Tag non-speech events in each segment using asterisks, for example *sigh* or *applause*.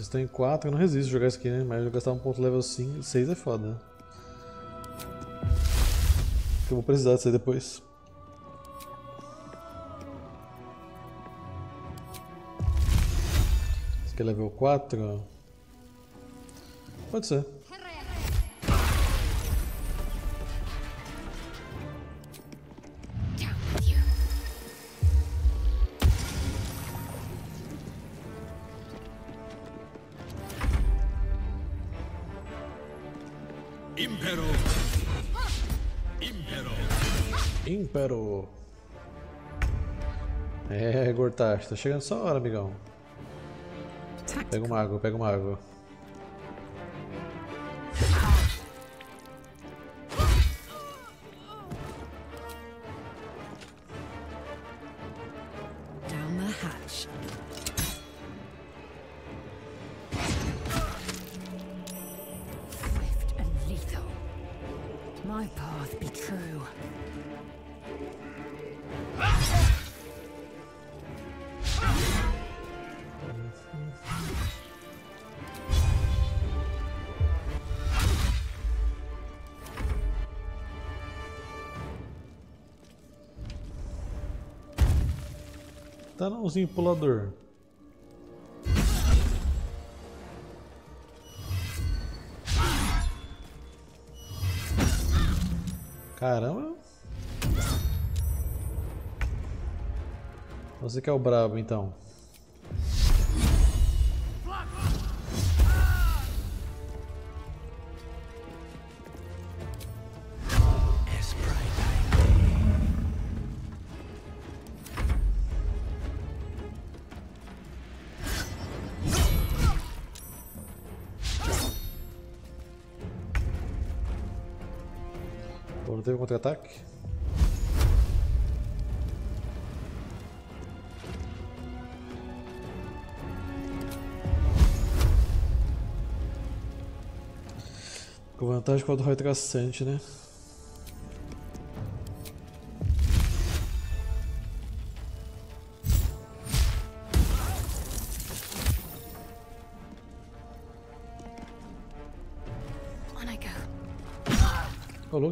vocês estão em 4, eu não resisto jogar isso aqui, né? Mas eu gastar um ponto level 5, 6 é foda. Eu vou precisar disso aí depois. Esse aqui é level 4. Pode ser. É, Gortash, tá chegando sua hora, amigão. Pega uma água, pega uma água. Nãozinho pulador. Caramba. Você que é o brabo então. Contra-ataque? Com vantagem contra o raio traçante, né?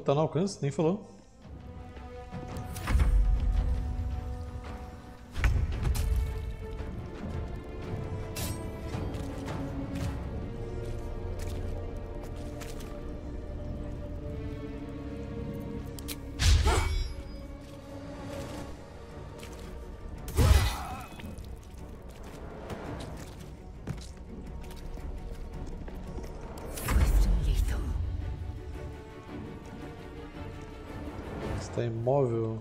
Tá no alcance, nem falou. Está imóvel.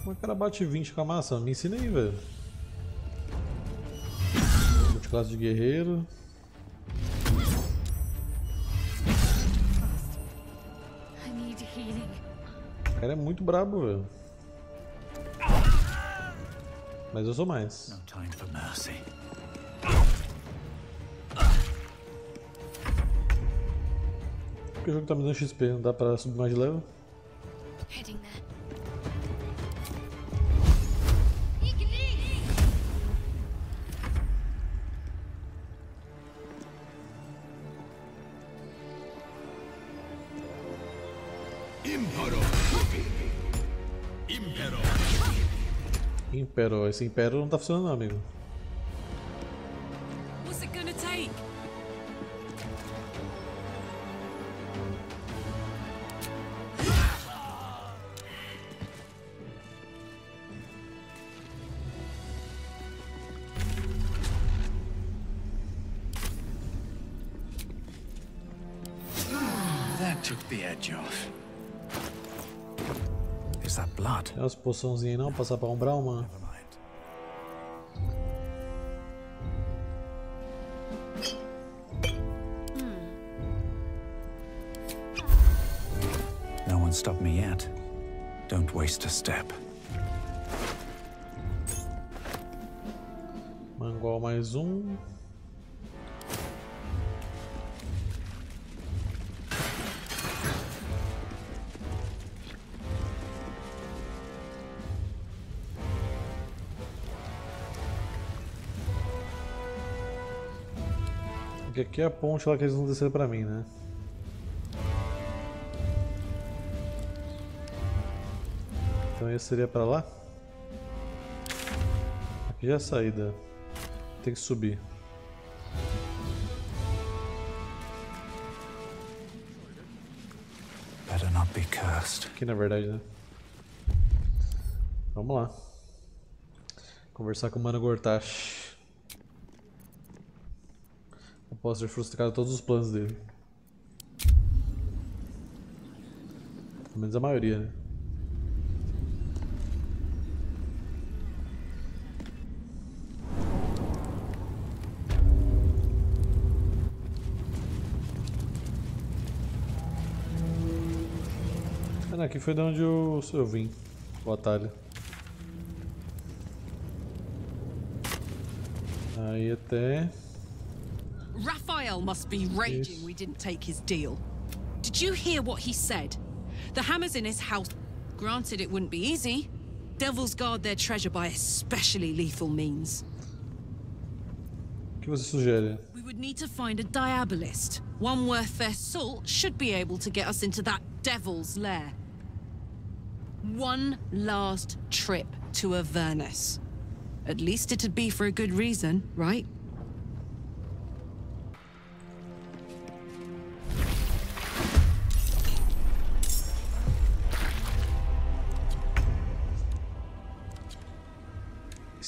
Como é que cara bate 20 com a massa? Me ensina aí, velho. Multiclasse de guerreiro. Muito brabo, velho. Mas eu sou mais. No time for mercy. Porque o jogo tá me dando XP, não dá pra subir mais de level? Esse Impero não tá funcionando não, amigo. Tem umas poçãozinhas aí não, passar pra umbral, mano. Aqui é a ponte lá que eles vão descer pra mim, né? Então esse seria pra lá? Aqui já é a saída. Tem que subir. Better not be cursed. Aqui na verdade, né? Vamos lá. Conversar com o Mano Gortash. Após ter frustrado todos os planos dele. Pelo menos a maioria, né? Ah, não, aqui foi de onde eu, eu vim. O atalho. Aí até. Raphael must be raging Yes. we didn't take his deal. Did you hear what he said? The hammer's in his house. Granted, it wouldn't be easy. Devils guard their treasure by especially lethal means. Que você sugere? We would need to find a diabolist. One worth their salt should be able to get us into that devil's lair. One last trip to Avernus. At least it'd be for a good reason, right?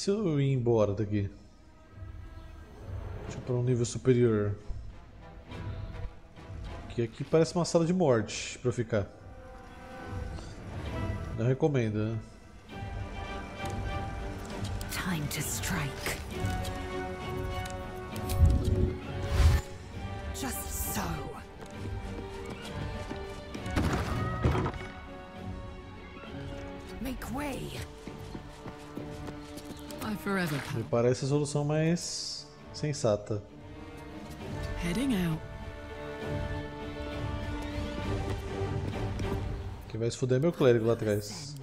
Eu ir embora daqui? Deixa eu pra um nível superior. Que aqui parece uma sala de morte eu ficar. Não recomendo, né? Time to strike. Me parece a solução mais sensata. Heading out. Quem vai se fuder é meu clérigo lá atrás.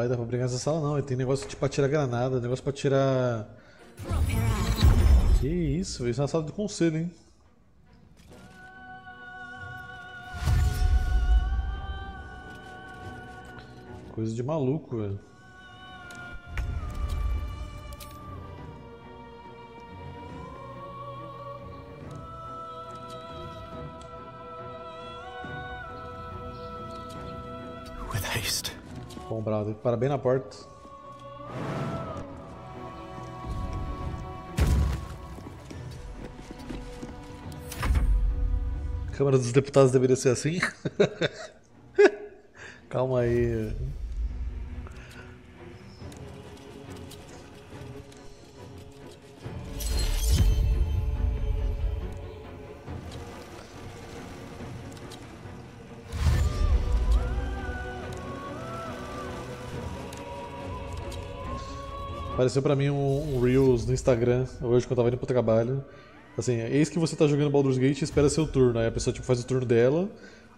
Rapaz, dá pra brincar nessa sala não. Tem negócio tipo pra tirar granada, negócio pra tirar. Que isso. Isso é uma sala de conselho, hein? Coisa de maluco, velho. Bem na porta. Câmara dos Deputados deveria ser assim? *laughs* Calma aí. Apareceu pra mim um, um Reels no Instagram hoje que eu tava indo pro trabalho. Assim, eis que você tá jogando Baldur's Gate e espera seu turno. Aí a pessoa tipo, faz o turno dela,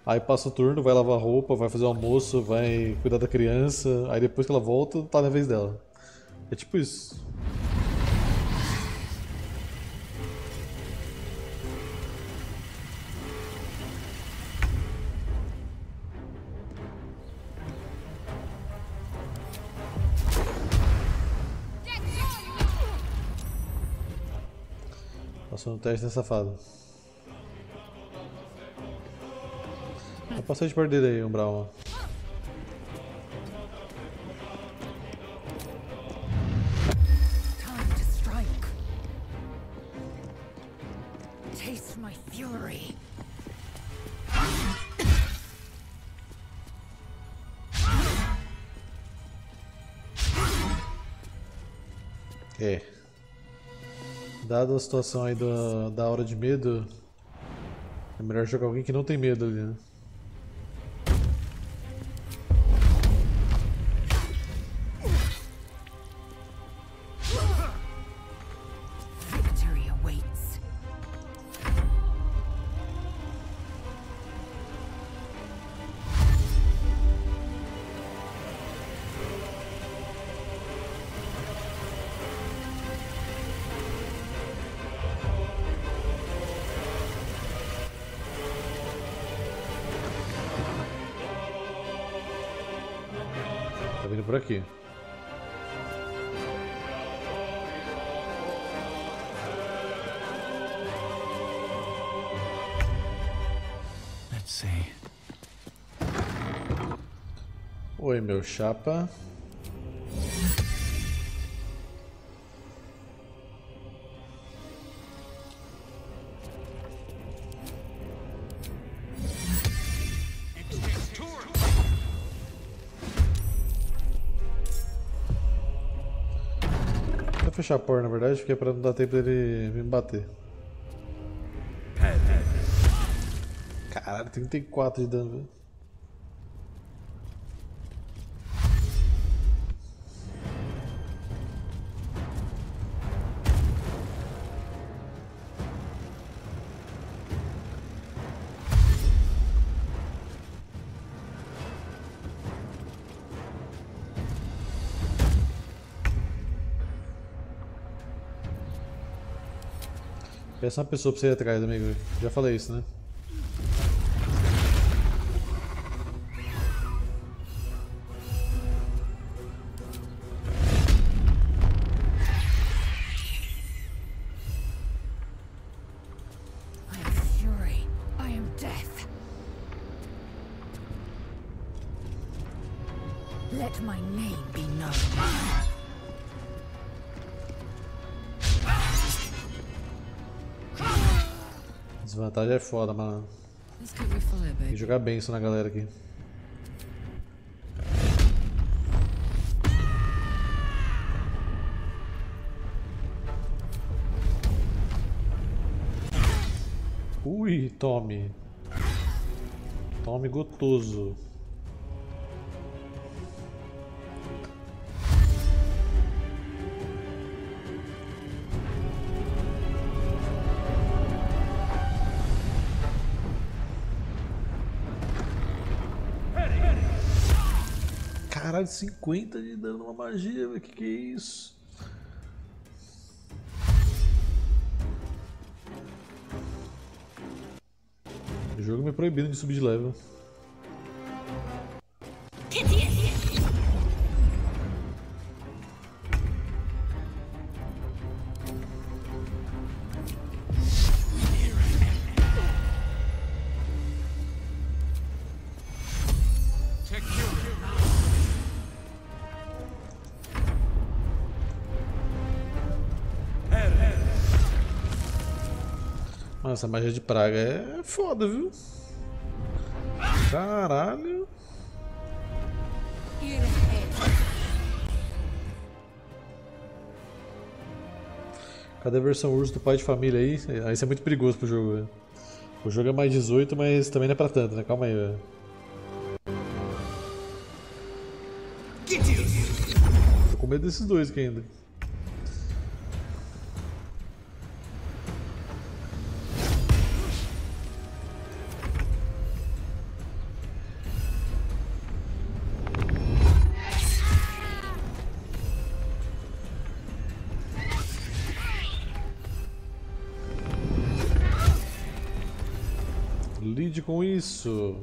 aí passa o turno, vai lavar roupa, vai fazer o almoço, vai cuidar da criança, aí depois que ela volta, tá na vez dela. É tipo isso. Teste, né, safado? Só passar de perto dele aí, Umbral. Dada a situação aí da, da hora de medo, é melhor jogar alguém que não tem medo ali, né? Chapa. Vou fechar a porta, na verdade, porque é pra não dar tempo dele me bater. Caralho, 34 de dano, velho. Peça uma pessoa pra você ir atrás, amigo. Já falei isso, né? Let my name be known. Desvantagem é foda, mano. Tem que jogar bem isso na galera aqui. Ui, tome. Tome gotoso. Caralho, 50 de dano numa magia, velho. Que que é isso? O jogo me proibindo de subir de level. Essa magia de praga é foda, viu? Caralho. Cadê a versão urso do pai de família aí? Aí isso é muito perigoso pro jogo. O jogo é mais 18, mas também não é pra tanto, né? Calma aí, velho. Tô com medo desses dois aqui ainda. Com isso.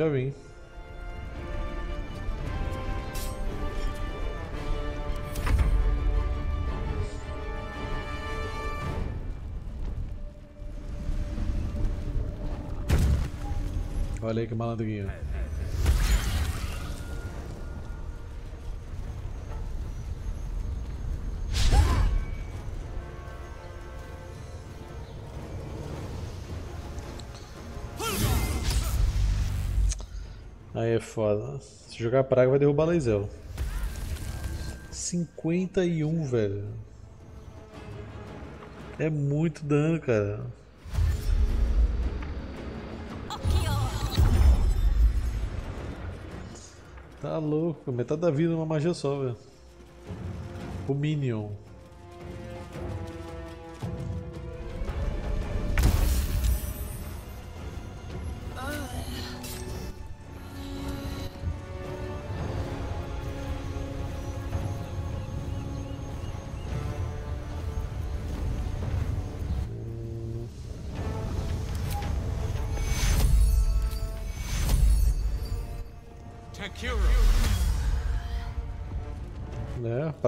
Deixa vir. Olha aí que malandrinho. Aí é foda. Se jogar praga vai derrubar Laisel. 51, velho. É muito dano, cara. Tá louco, metade da vida numa magia só, velho. O Minion.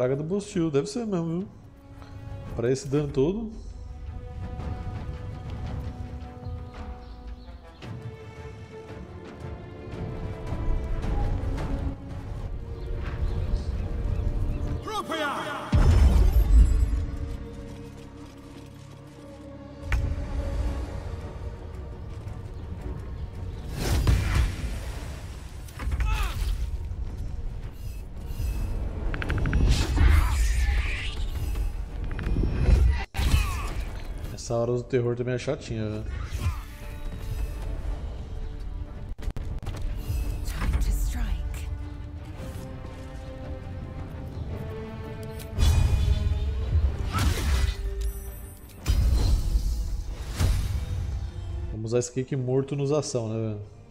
Praga do Bostil, deve ser mesmo, viu? Pra esse dano todo. Terror também é chatinha, velho. Time to strike. Vamos usar esse kick morto nos ação, né, velho?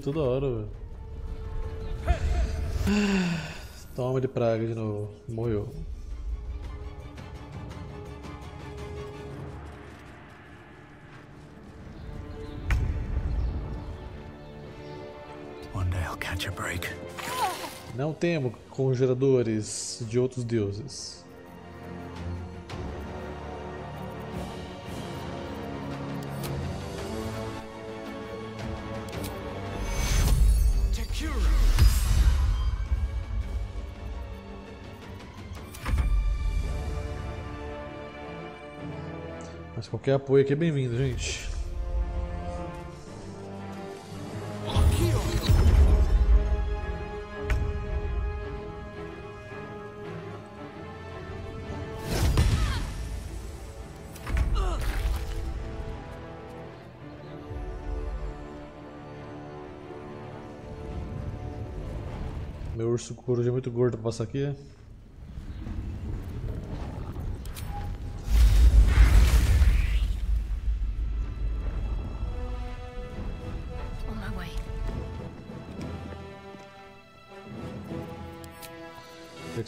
Toda hora, velho. Toma de praga de novo. Morreu. Não temo conjuradores de outros deuses. Mas qualquer apoio aqui é bem-vindo, gente. Meu urso coruja é muito gordo pra passar aqui.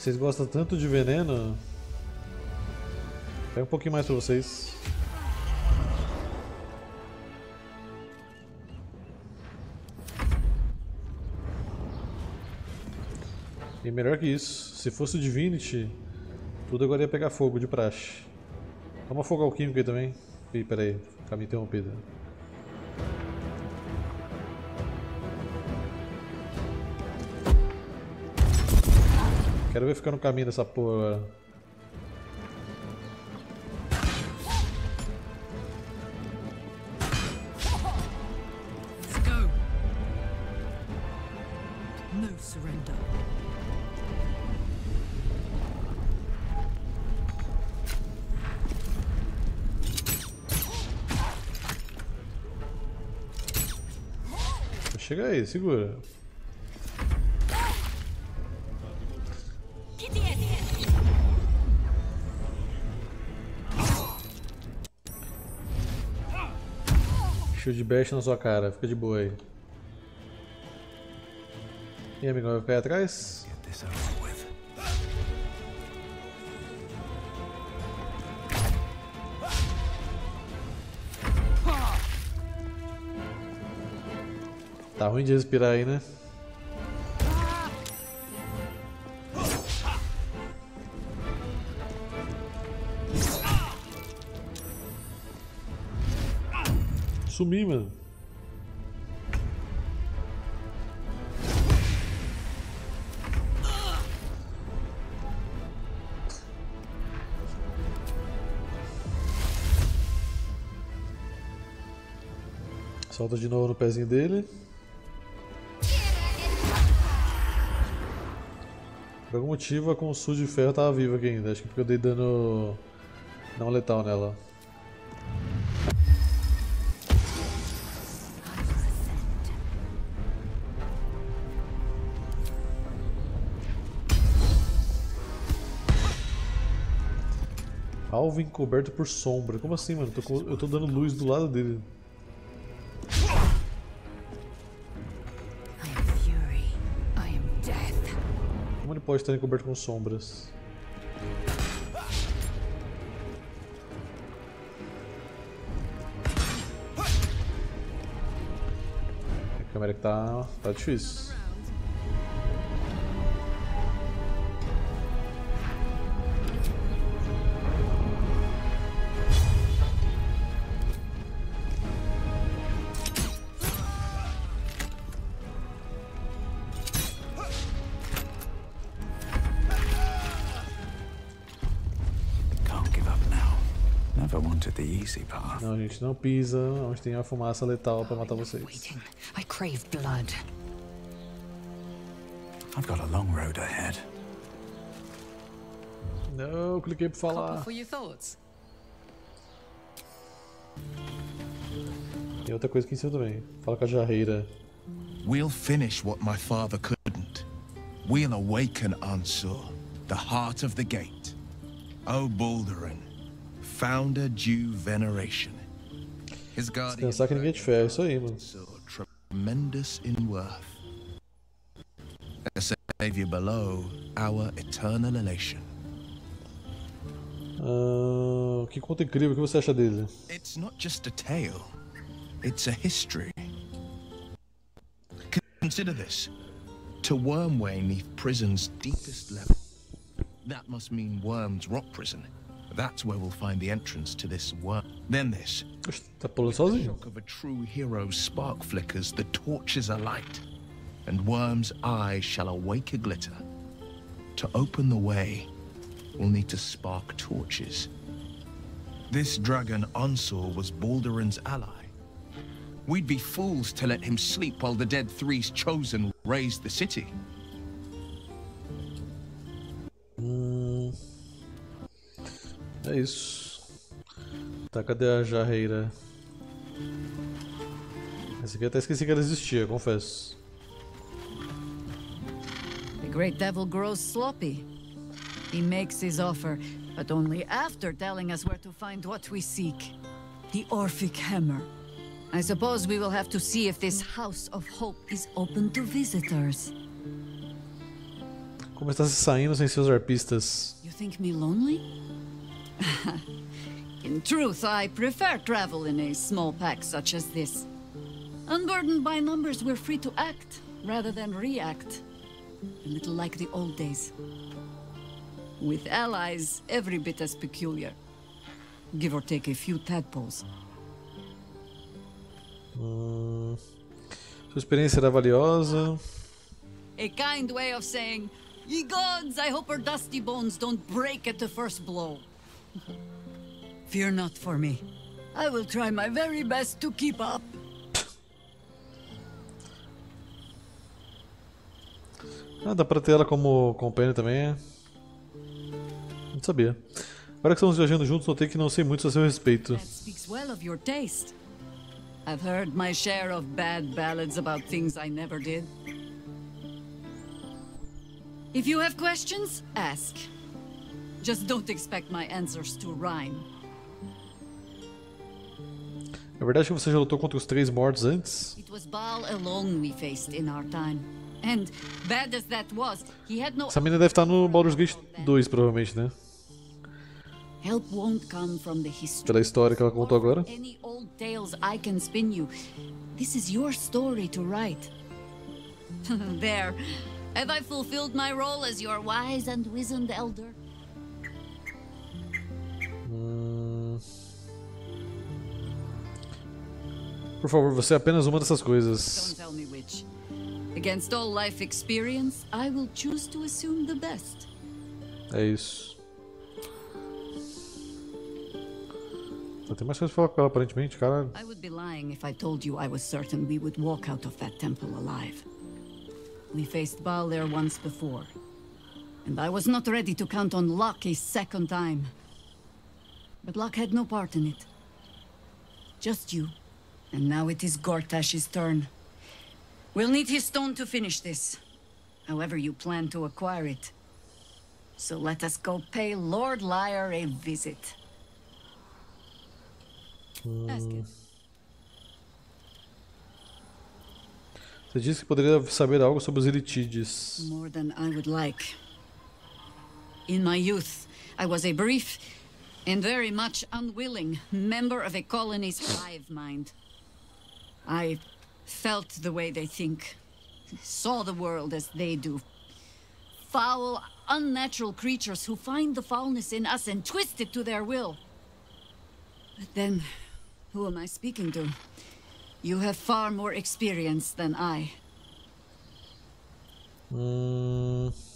Vocês gostam tanto de veneno, pega um pouquinho mais pra vocês. E melhor que isso, se fosse o Divinity, tudo agora ia pegar fogo de praxe. Toma fogo alquímico aí também. Ih, pera aí, caminho interrompido. Quero ver ficar no caminho dessa porra. Chega aí, segura. Shield bash na sua cara, fica de boa aí. E aí, amigão, vai ficar atrás? Tá ruim de respirar aí, né? Sumi, mano. Solta de novo no pezinho dele. Por algum motivo a Consul de Ferro tava viva aqui ainda. Acho que porque eu dei dano não letal nela. Alvo encoberto por sombra. Como assim, mano? Eu tô, eu tô dando luz do lado dele. Como ele pode estar encoberto com sombras? A câmera que tá, tá difícil. Não, gente, não pisa onde tem a fumaça letal pra matar vocês. Waiting. I crave blood. I've got a long road ahead. Não, cliquei pra falar. for your thoughts. Tem outra coisa aqui em cima também. Fala com a jarreira. We'll finish what my father couldn't. We'll awaken Ansur, the heart of the gate. O Baldurin, founder due veneration. His guardian Pensar que ninguém te ferra, é isso aí, mano. Tremendous in worth. A savior below our eternal elation. Ah, que conto incrível, o que você acha dele? It's not just a tale, it's a history. Consider this. To Wormway neath prison's deepest level. That must mean Worm's rock prison. That's where we'll find the entrance to this worm. Then this. Tá pulando The shock of a true hero's spark flickers, the torches are light, and Worm's eyes shall awake a glitter. To open the way, we'll need to spark torches. This dragon Onsor was Baldurin's ally. We'd be fools to let him sleep while the dead Three's chosen raised the city. É isso. Tá, cadê a jarreira? Essa aqui eu até esqueci que ela existia, confesso. The great devil grows sloppy. He makes his offer, but only after telling us where to find what we seek. The Orphic Hammer. I suppose we will have to see if this House of Hope is open to visitors. Como está se saindo sem seus arpistas? You think me lonely? *laughs* in truth, I prefer travel in a small pack such as this. Unburdened by numbers, we're free to act rather than react. A little like the old days. With allies every bit as peculiar. Give or take a few tadpoles. Hum, sua experiência era valiosa. A kind way of saying, Ye gods, I hope our dusty bones don't break at the first blow. Fear not for me. I will try my very best to keep up. Ah, dá pra ter ela como companheira também. Não sabia. Agora que estamos viajando juntos, notei que não sei muito a seu respeito. Well of your taste. I've heard my share of bad ballads about things I never did. If you have questions, ask. Just don't expect my answers to rhyme. É verdade que você já lutou contra os três mortos antes? It was Baal alone we faced in our time. And bad as that was, he had no Essa mina deve estar no Baldur's Gate 2, provavelmente, né? help won't come from the history. Pela história que ela contou agora. Any old tales I can spin you. This is your story to write. *laughs* there. Have I fulfilled my role as your wise and wizened elder? Por favor, você é apenas uma dessas coisas. Against all life experience, I will choose to assume the best. É isso. Tem mais coisa pra falar com ela, aparentemente, caralho. I would be lying if I told you I was certain we would walk out of that temple alive. We faced Baal there once before, and I was not ready to count on luck a second time. But luck had no part in it. Just you. And now it is Gortash's turn. We'll need his stone to finish this, however you plan to acquire it. So let us go pay Lord Lyre a visit. Hmm. Ask him. Você disse que poderia saber algo sobre os Elitides. More than I would like. In my youth, I was a brief and very much unwilling member of a colony's hive mind. I felt the way they think, saw the world as they do. Foul, unnatural creatures who find the foulness in us and twist it to their will. But then, who am I speaking to? You have far more experience than I. Hum...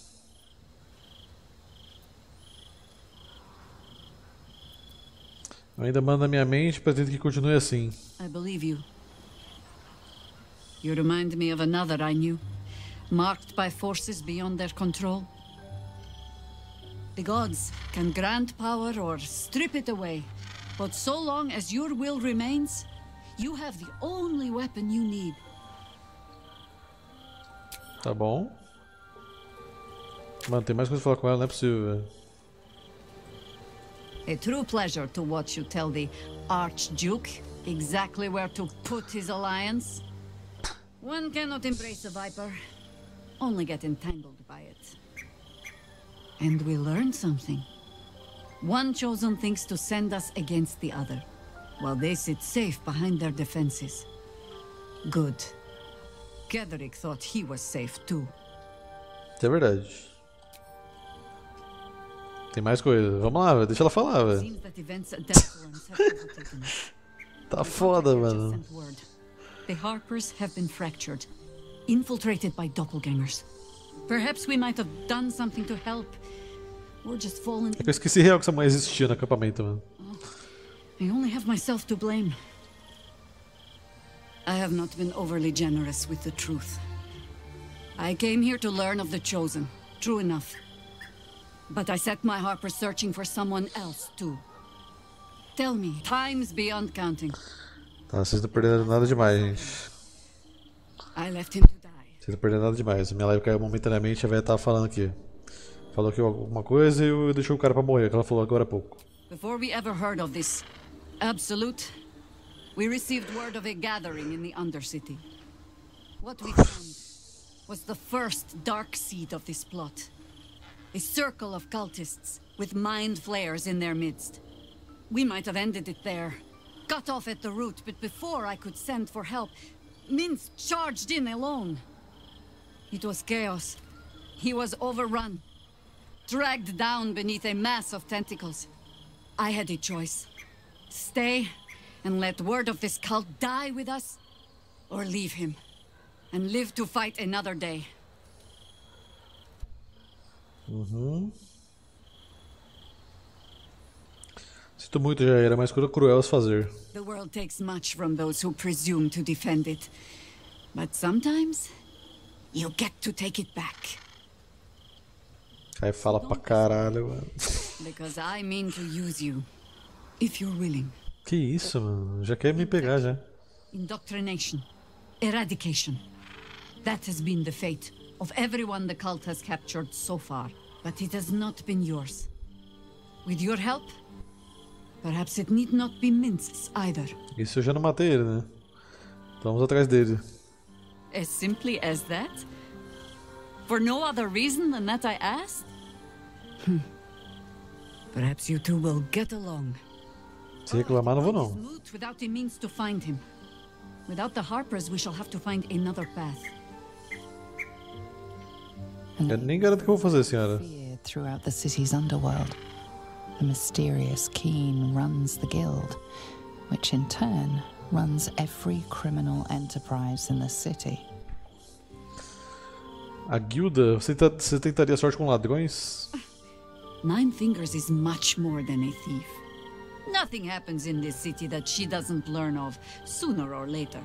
Ainda manda na minha mente, pretendo que continue assim. I believe you. You remind me of another I knew, marked by forces beyond their control. The gods can grant power or strip it away, but so long as your will remains, you have the only weapon you need. Tá bom. Mano, tem mais coisa pra falar com ela, não é possível, velho. A true pleasure to watch you tell the Archduke exactly where to put his alliance. One cannot embrace a viper, only get entangled by it. And we learn something. One chosen thinks to send us against the other, while they sit safe behind their defenses. Good. Gedrick thought he was safe too. É verdade. Tem mais coisa. Vamos lá. Deixa ela falar, velho. *laughs* Tá foda, mano. The Harpers have been fractured, infiltrated by doppelgangers. Perhaps we might have done something to help, or just fallen. É que eu esqueci real que essa mulher existia no acampamento, mano. I only have myself to blame. I have not been overly generous with the truth. I came here to learn of the Chosen, true enough. But I set my Harper searching for someone else, too. Tell me, times beyond counting. Tá, vocês não perderam nada demais, gente. I left him to die. Vocês não perderam nada demais. Minha live caiu momentaneamente, a velha tava falando aqui. Falou aqui alguma coisa e eu deixei o cara pra morrer, que ela falou agora há pouco. Before we ever heard of this Absolute, we received word of a gathering in the Undercity. What we found was the first dark seed of this plot. A circle of cultists with mind flayers in their midst. We might have ended it there, cut off at the root, but before I could send for help, Mince charged in alone. It was chaos. He was overrun, dragged down beneath a mass of tentacles. I had a choice. Stay and let word of this cult die with us, or leave him and live to fight another day. Sinto muito, já era mais coisa cruel fazer. The world takes much from those who presume to defend it. But sometimes, you get to take it back. Aí fala pra caralho, mano. Because I mean to use you, if you're willing. Que isso, mano? Já quer me pegar já. Indoctrination, eradication. That has been the fate of everyone the cult has captured so far. But it has not been yours. With your help, Perhaps it need not be minces either. Isso eu já não matei ele, né? Então vamos atrás dele. As simply as that? For no other reason than that I asked? Hmm. Perhaps you two will get along. Se reclamar, não vou não. Moot without the means to find him. Without the Harpers, we shall have to find another path. Eu nem garanto que eu vou fazer, senhora. Fear throughout the city's underworld. the mysterious keen runs the guild, which in turn runs every criminal enterprise in the city. A guilda, você, eh, tenta- você tentaria sorte com um ladrões? Ah, Nine Fingers is much more than a thief. Nothing happens in this city that she doesn't learn of sooner or later.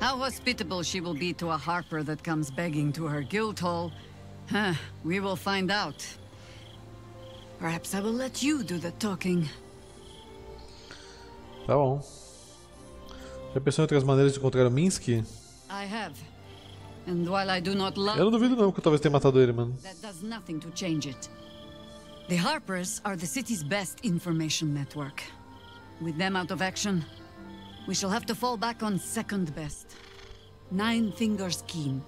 How hospitable she will be to a harper that comes begging to her guild hall, huh, we will find out. Perhaps I will let you do the talking. Tá bom. Já pensou em outras maneiras de encontrar Minsky? I have. And while I do not love Eu não duvido não que eu talvez tenha matado ele, mano. That does nothing to change it. The Harpers are the city's best information network. With them out of action, we shall have to fall back on second best. Nine Fingers Keen.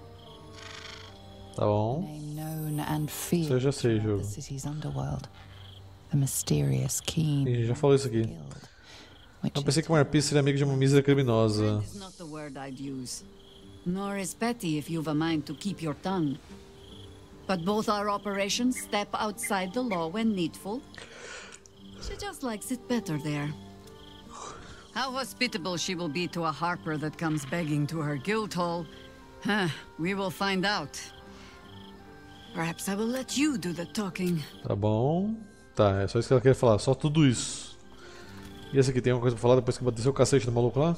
Tá bom. Name known and feared Isso eu já sei, throughout jogo. the city's underworld. The mysterious keen Ih, já falou isso aqui. guild, which Eu in pensei que o Marpis seria amigo de uma mísera criminosa. Is not the word I'd use. Nor is petty if you've a mind to keep your tongue. But both our operations step outside the law when needful. She just likes it better there. How hospitable she will be to a harper that comes begging to her guild hall, huh, we will find out. Perhaps I will let you do the talking. Tá bom. Tá, é só isso que ela queria falar, só tudo isso. E esse aqui tem alguma coisa pra falar depois que bater seu cacete no maluco lá?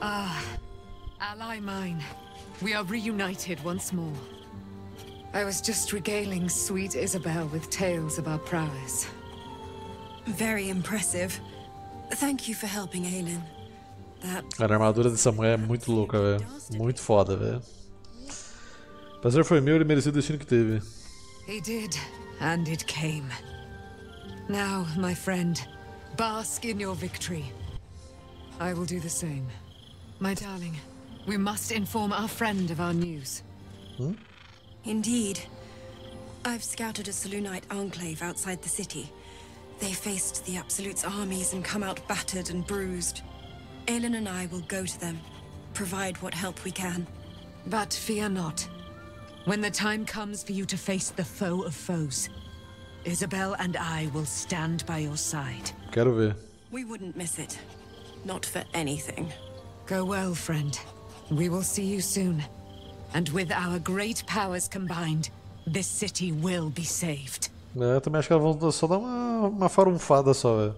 Ah, Ally mine, we are reunited once more. I was just regaling sweet Isabel with tales of our prowess. Very impressive. Thank you for helping Aelin. That Cara, a armadura dessa mulher é muito louca, velho. Muito foda, velho. Prazer foi meu, ele merecia o destino que teve. He did, and it came. Now, my friend, bask in your victory. I will do the same. My darling, we must inform our friend of our news. Hmm? indeed. I've scouted a Selûnite enclave outside the city. They faced the Absolute's armies and come out battered and bruised. Aelin and I will go to them, provide what help we can. But fear not. When the time comes for you to face the foe of foes, Isabel and I will stand by your side. Quero ver. We wouldn't miss it. Not for anything. Go well, friend. We will see you soon. And with our great powers combined, this city will be saved. É, eu também acho que elas vão só dar uma, uma farunfada só, velho.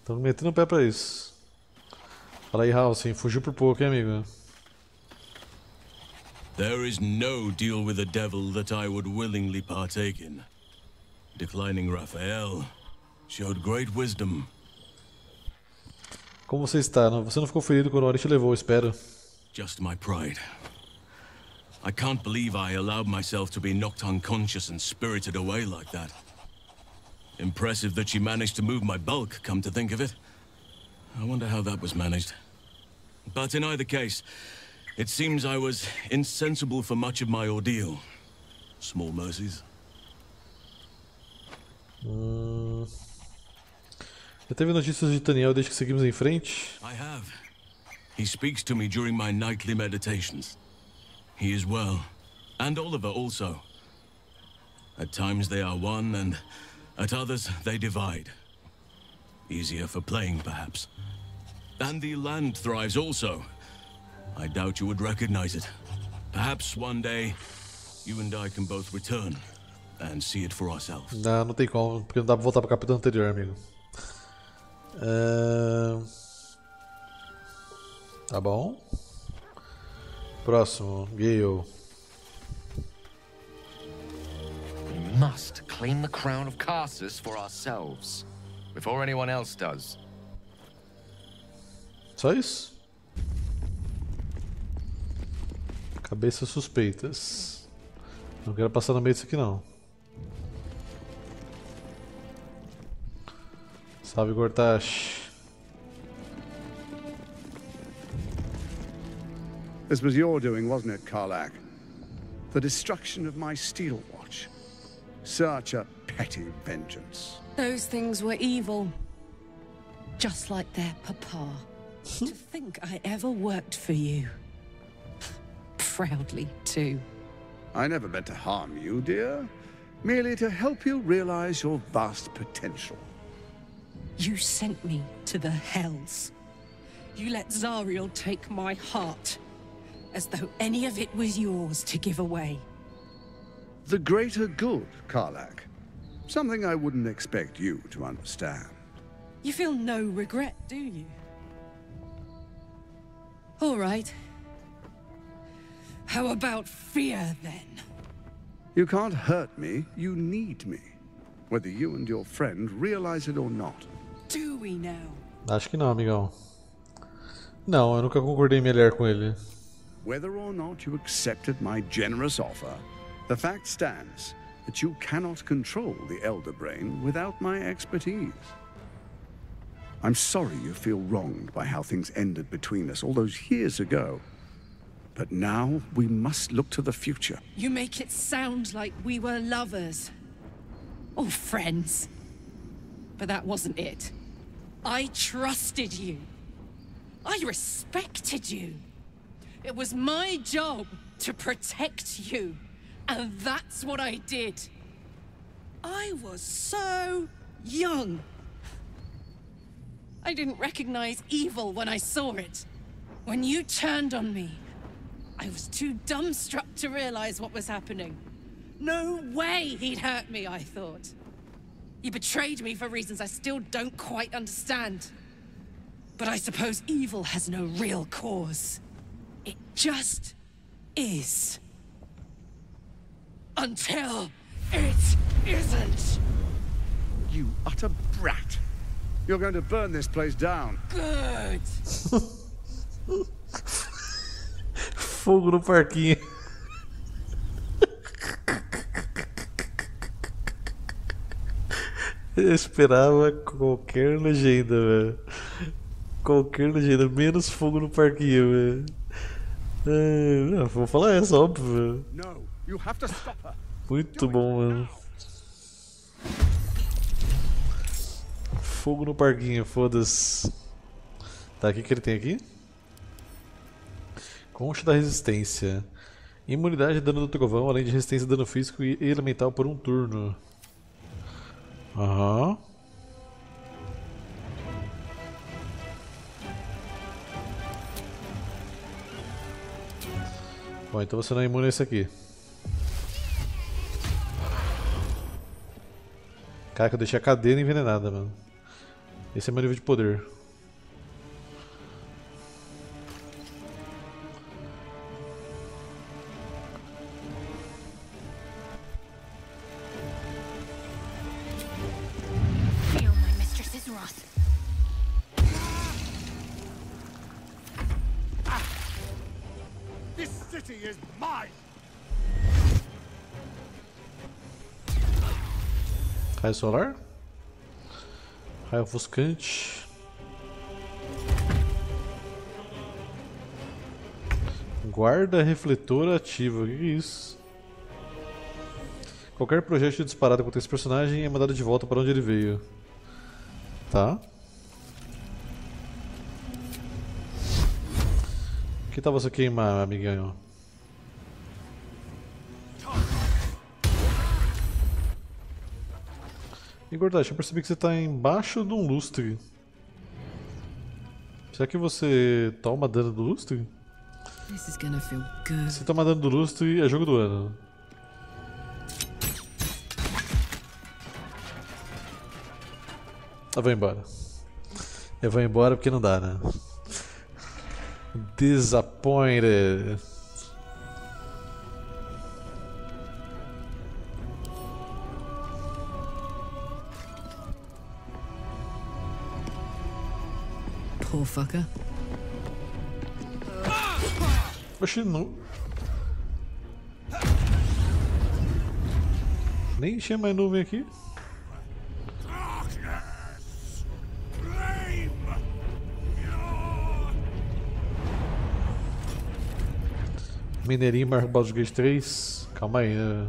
Estão metendo o pé pra isso. Fala aí, Halcyon, fugiu por pouco, hein, amigo? There is no deal with the devil that I would willingly partake in. Declining Raphael showed great wisdom. Como você está? Você não ficou ferido quando o Ori te levou, espero. Just my pride. I can't believe I allowed myself to be knocked unconscious and spirited away like that. Impressive that she managed to move my bulk, come to think of it. I wonder how that was managed. But in either case, it seems I was insensible for much of my ordeal. Small mercies. Já teve notícias de Daniel desde que seguimos em frente? I have. He speaks to me during my nightly meditations. He is well. And Oliver also. At times they are one, and at others they divide. Easier for playing, perhaps. And the land thrives also. I doubt you would recognize it. Perhaps one day, you and I can both return and see it for ourselves. Não, não tem como, porque não dá pra voltar pro capítulo anterior, amigo. É... Tá bom. Próximo, Gale. We must claim the crown of Carsus for ourselves, before anyone else does. Só isso? Cabeças suspeitas. Não quero passar no meio disso aqui não. Salve, Gortash. This was your doing, wasn't it, Karlak? The destruction of my steel watch. Such a petty vengeance. Those things were evil. Just like their papa. to hmm? think I ever worked for you. Proudly, too. I never meant to harm you, dear. Merely to help you realize your vast potential. You sent me to the Hells. You let Zariel take my heart. As though any of it was yours to give away. The greater good, Karlak. Something I wouldn't expect you to understand. You feel no regret, do you? All right. How about fear, then? You can't hurt me, you need me. Whether you and your friend realize it or not. Do we now? Acho que não, amigão. Não, eu nunca concordei em me aliar com ele. Whether or not you accepted my generous offer, the fact stands that you cannot control the Elder Brain without my expertise. I'm sorry you feel wronged by how things ended between us all those years ago. But now we must look to the future. You make it sound like we were lovers. Or friends. But that wasn't it. I trusted you. I respected you. It was my job to protect you. And that's what I did. I was so young. I didn't recognize evil when I saw it. When you turned on me, I was too dumbstruck to realize what was happening. No way he'd hurt me, I thought. He betrayed me for reasons I still don't quite understand. But I suppose evil has no real cause. It just is. Until it isn't. You utter brat. You're going to burn this place down. Good. Fogo no parquinho. Eu esperava qualquer legenda, velho. Qualquer legenda, menos fogo no parquinho, velho. É, vou falar essa, óbvio. stop her. Muito bom, mano. Fogo no parquinho, foda-se. Tá, o que, que ele tem aqui? Concha da resistência. Imunidade e dano do trovão, além de resistência e dano físico e elemental por um turno. Aham. Bom, então você não é imune a esse aqui. Caraca, eu deixei a cadeira envenenada, mano. Esse é meu nível de poder. Solar. Raio ofuscante. Guarda refletor ativa. O que é isso? Qualquer projétil disparado contra esse personagem é mandado de volta para onde ele veio. Tá. Que tal você queimar, amiguinho? Dash, eu percebi que você está embaixo de um lustre. Será que você toma dano do lustre? Se toma dano do lustre, é jogo do ano. Eu vou embora. Eu vou embora porque não dá, né? Disappointed. motherfucker. Oxi, não. Nem tinha mais nuvem aqui. Mineirinho Marco Baldur's Gate 3. Calma aí, né?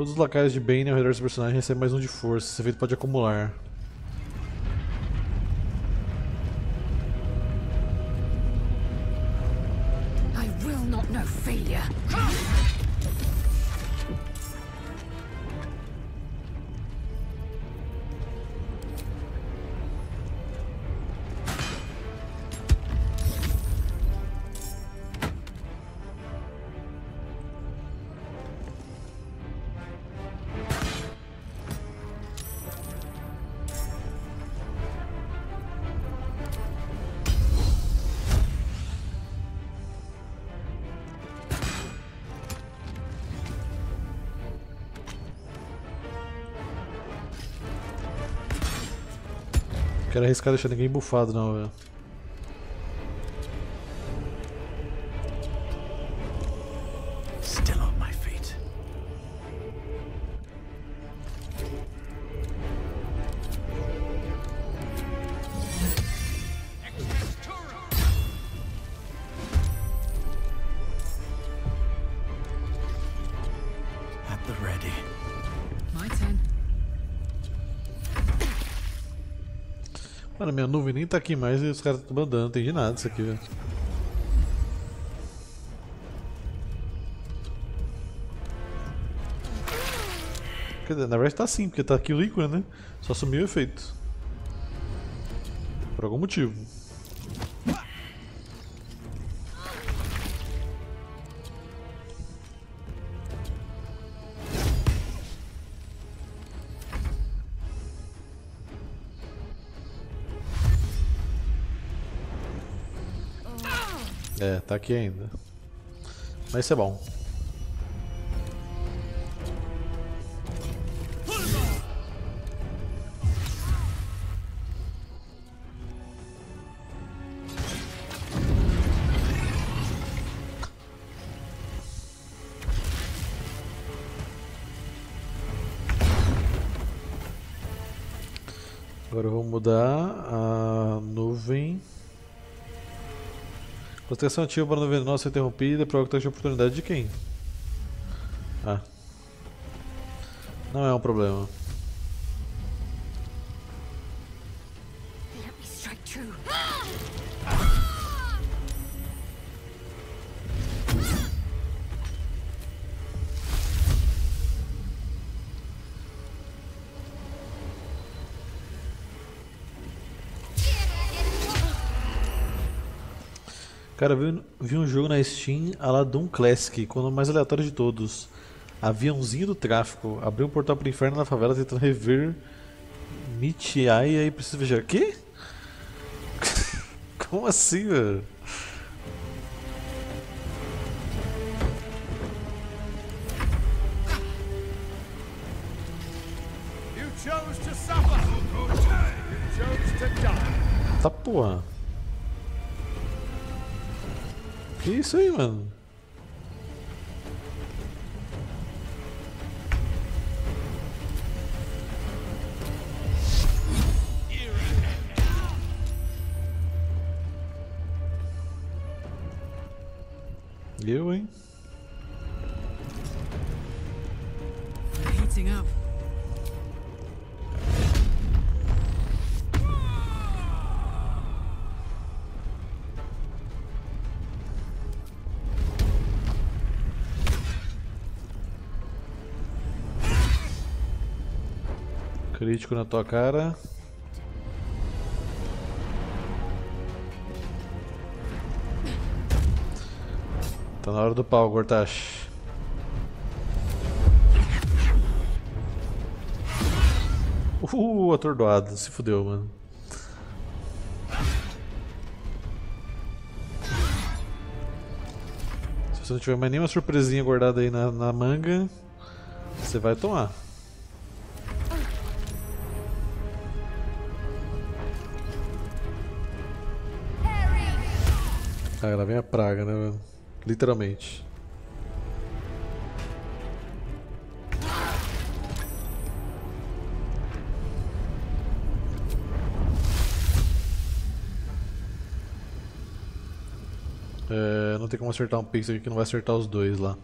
Todos os lacaios de Bane ao redor desse personagem recebem mais um de força. Esse efeito pode acumular. Quero arriscar deixar ninguém bufado não, velho. Minha nuvem nem tá aqui mais e os caras estão mandando, não entendi nada disso aqui, velho. Quer dizer, na verdade tá sim, porque tá aqui o né? Só sumiu o efeito. Por algum motivo. É, tá aqui ainda. Mas isso é bom. Concentração ativa para a nuvem nossa interrompida. Provoca teste de oportunidade de quem? Ah. Não é um problema. Cara, vi, vi um jogo na Steam a la Doom Classic, com o mais aleatório de todos. Aviãozinho do tráfico. Abriu um portal pro inferno na favela tentando rever Michiai e aí precisa viajar. Quê? *laughs* Como assim, velho? Isso aí, mano? Eu, hein? Heating up. Crítico na tua cara. Tá na hora do pau, Gortash. Uh, atordoado. Se fudeu, mano. Se você não tiver mais nenhuma surpresinha guardada aí na, na manga, você vai tomar. Ah, ela vem a praga, né. Literalmente. É, não tem como acertar um pixel aqui que não vai acertar os dois lá.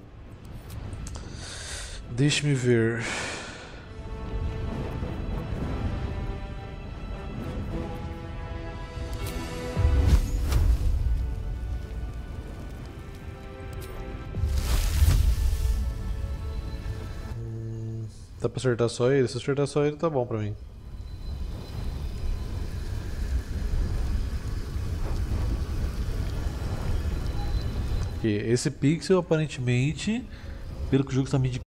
Deixe-me ver. Pra acertar só ele? Se acertar só ele, tá bom pra mim. Ok, esse pixel aparentemente, pelo que o jogo está me indicando.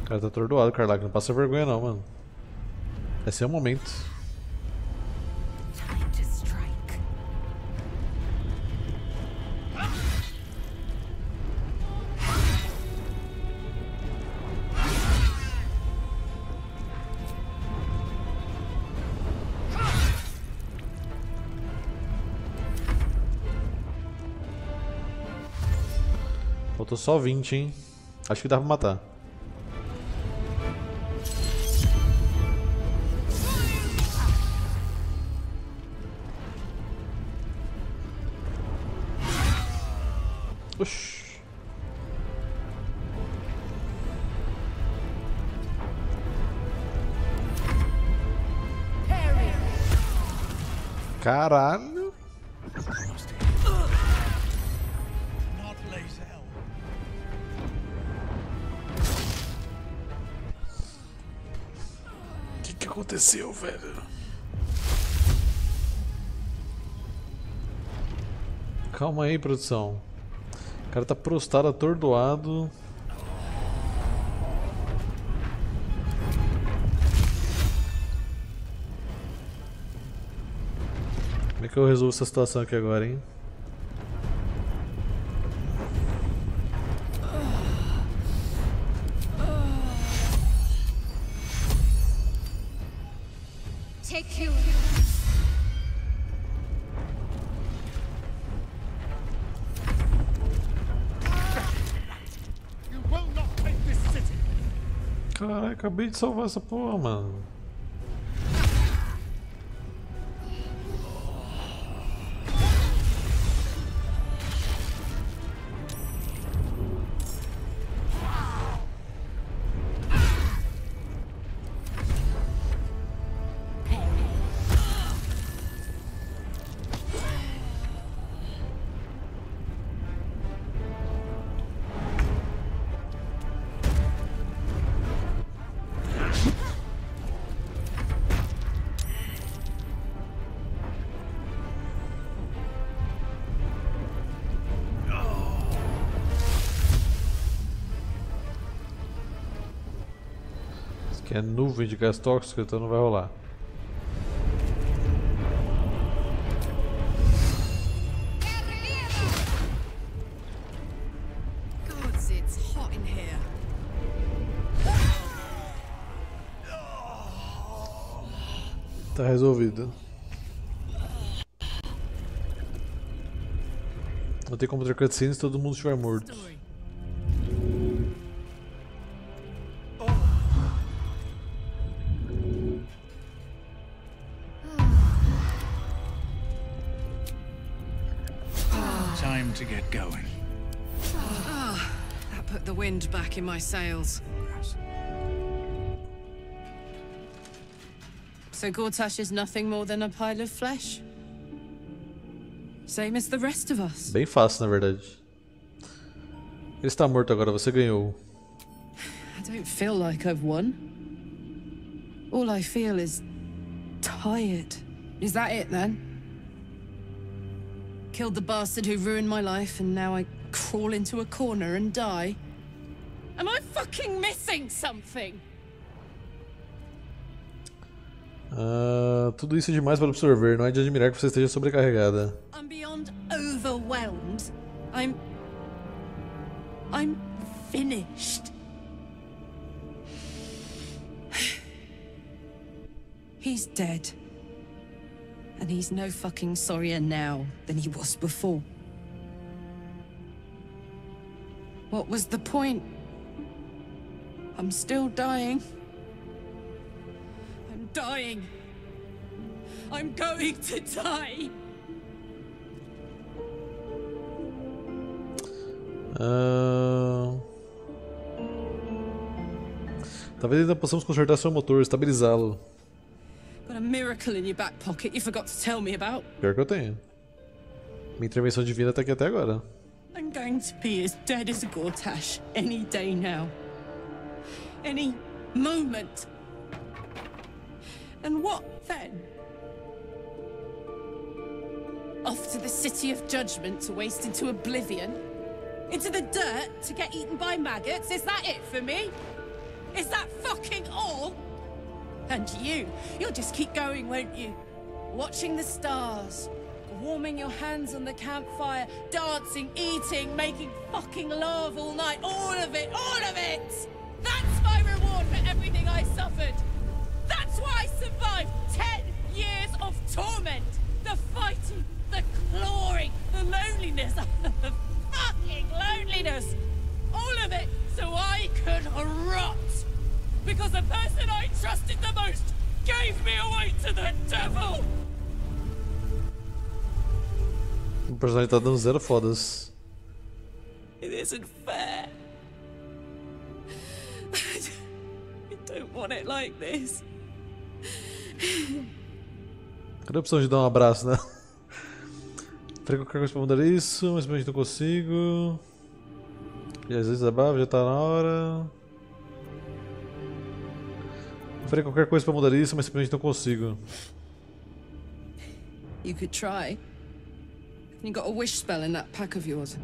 O cara tá atordoado, Carlac. Não passa vergonha não, mano. Esse é o momento. Só 20, hein? Acho que dá pra matar. Calma aí, produção. O cara tá prostrado, atordoado. Como é que eu resolvo essa situação aqui agora, hein? Acabei de salvar essa porra, mano. É nuvem de gás tóxico, então não vai rolar. Tá resolvido. Não tem como ter cutscenes se todo mundo estiver morto. My sails. So Gortash is nothing more than a pile of flesh? Same as the rest of us. Bem fácil, na verdade. Ele está morto agora, você ganhou. I don't feel like I've won. All I feel is tired. Is that it then? Killed the bastard who ruined my life, and now I crawl into a corner and die? Fucking missing something? Ah, tudo isso é demais para absorver, não é de admirar que você esteja sobrecarregada. I'm beyond overwhelmed. I'm. I'm finished. He's dead. And he's no fucking sorrier now than he was before. What was the point? I'm still dying. I'm dying. I'm going to die. Ah... Talvez ainda possamos consertar seu motor, estabilizá-lo. Got a miracle in your back pocket you forgot to tell me about. Pior que eu tenho. Minha intervenção divina tá aqui até agora. I'm going to be as dead as a Gortash any day now. Any moment. And what then? Off to the City of Judgment to waste into oblivion? Into the dirt to get eaten by maggots? Is that it for me? Is that fucking all? And you, you'll just keep going, won't you? Watching the stars, warming your hands on the campfire, dancing, eating, making fucking love all night. All of it, all of it! That's survived ten years of torment. The fighting, the clawing, the loneliness, *laughs* the fucking loneliness. All of it so I could rot. Because the person I trusted the most gave me away to the devil. O personagem tá dando zero fodas. It isn't fair. I don't want it like this. Cadê a opção de dar um abraço, né? Falei qualquer coisa pra mudar isso, mas simplesmente não consigo. E às vezes abafa, já tá na hora. Falei qualquer coisa pra mudar isso, mas simplesmente não consigo. You could try. You got a wish spell in that pack of yours.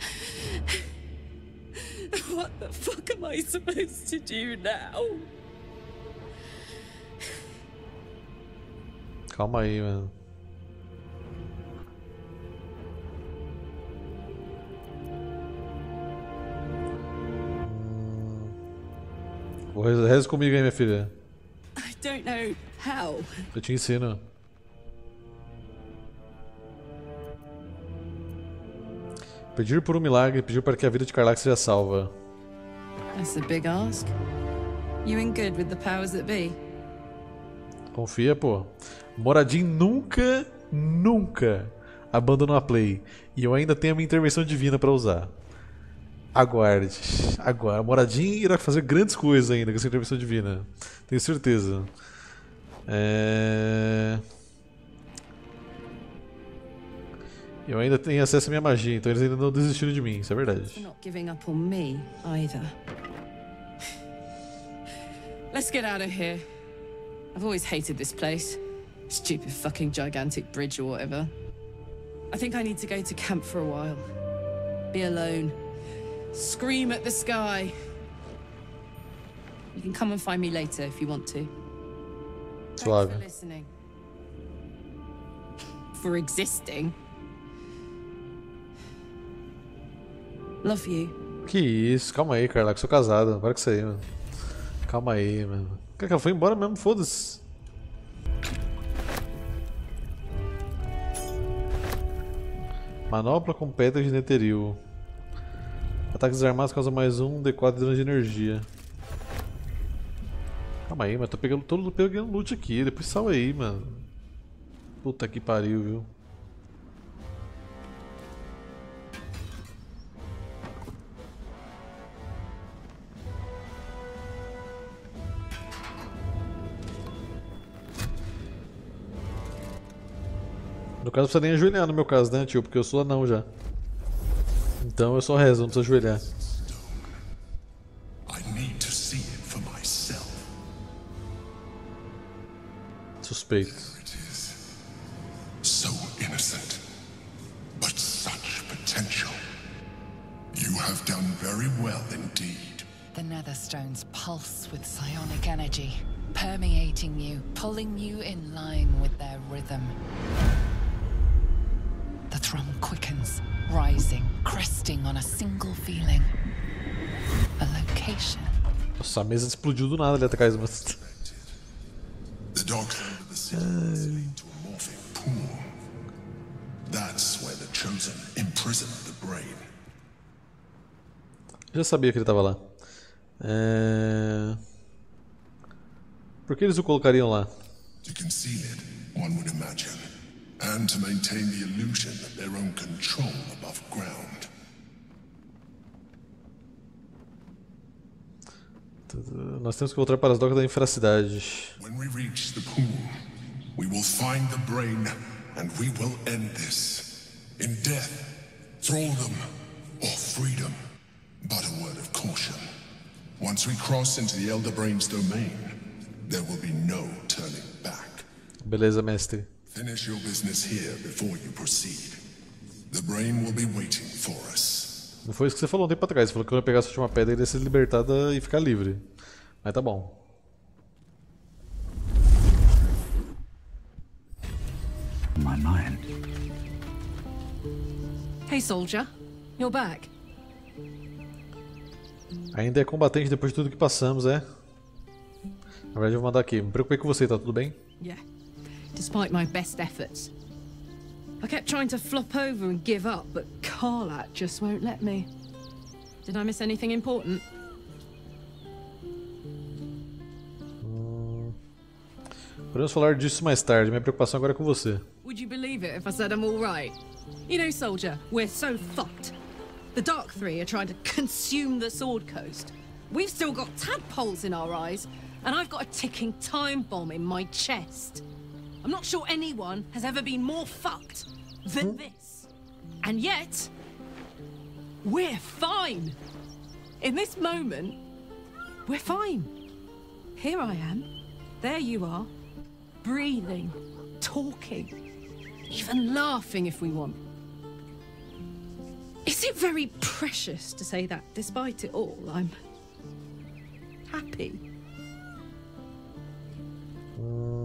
*laughs* what the fuck am I supposed to do now? Calma aí, mano. Hum. Reza, comigo aí, minha filha. I don't know how. Eu te ensino. Pedir por um milagre, pedir para que a vida de Karlak seja salva. That's a big ask. You in good with the powers that be? Confia, pô. Moradin nunca, nunca abandonou a play. E eu ainda tenho a minha intervenção divina para usar. Aguarde. Aguarde. Moradin irá fazer grandes coisas ainda com essa intervenção divina. Tenho certeza. É... Eu ainda tenho acesso à minha magia, então eles ainda não desistiram de mim, isso é verdade. Let's get out of here. I've always hated this place. Stupid fucking gigantic bridge or whatever. I think I need to go to camp for a while. Be alone. Scream at the sky. You can come and find me later if you want to. Thanks for listening. For existing. Love you. Que isso, calma aí, Carla, que sou casado, para com isso aí, mano. Calma aí, mano. Cara, ela foi embora mesmo, foda-se. Manopla com pedra de Netheril. Ataques armados causam mais um D4 de dano de energia. Calma aí, mas tô pegando todo pegando loot aqui, depois salva aí, mano. Puta que pariu, viu? Caso, não precisa nem ajoelhar no meu caso, né, tio? Porque eu sou anão já. Então eu só rezo, não precisa ajoelhar. Suspeito. Nossa, a mesa explodiu do nada ali atrás, mas. Brain. Já sabia que ele tava lá. É... Por que eles o colocariam lá? To conceal it, one would imagine, and to maintain the illusion of their own control above ground. Nós temos que voltar para as docas da infracidade. When we reach the pool, we will find the brain, and we will end this. In death, thraldom, or freedom. But a word of caution. Once we cross into the Elder Brain's domain, there will be no turning back. Beleza, mestre. Finish your business here before you proceed. The brain will be waiting for us. Não foi isso que você falou um tempo atrás. Você falou que quando eu pegasse a última pedra ele ia ser libertada e ficar livre. Mas tá bom. My mind. Hey, soldier. You're back. Ainda é combatente depois de tudo que passamos, é? Na verdade, eu vou mandar aqui. Me preocupei com você, tá tudo bem? Yeah. Despite my best efforts. I kept trying to flop over and give up, but Karlat just won't let me. Did I miss anything important? Podemos falar disso mais tarde. Minha preocupação agora é com você. Would you believe it if I said I'm all right? You know, soldier, we're so fucked. The Dark Three are trying to consume the Sword Coast. We've still got tadpoles in our eyes, and I've got a ticking time bomb in my chest. I'm not sure anyone has ever been more fucked than hmm? this. And yet, we're fine. In this moment, we're fine. Here I am. There you are. Breathing, talking, even laughing if we want. Is it very precious to say that despite it all, I'm happy? Hmm.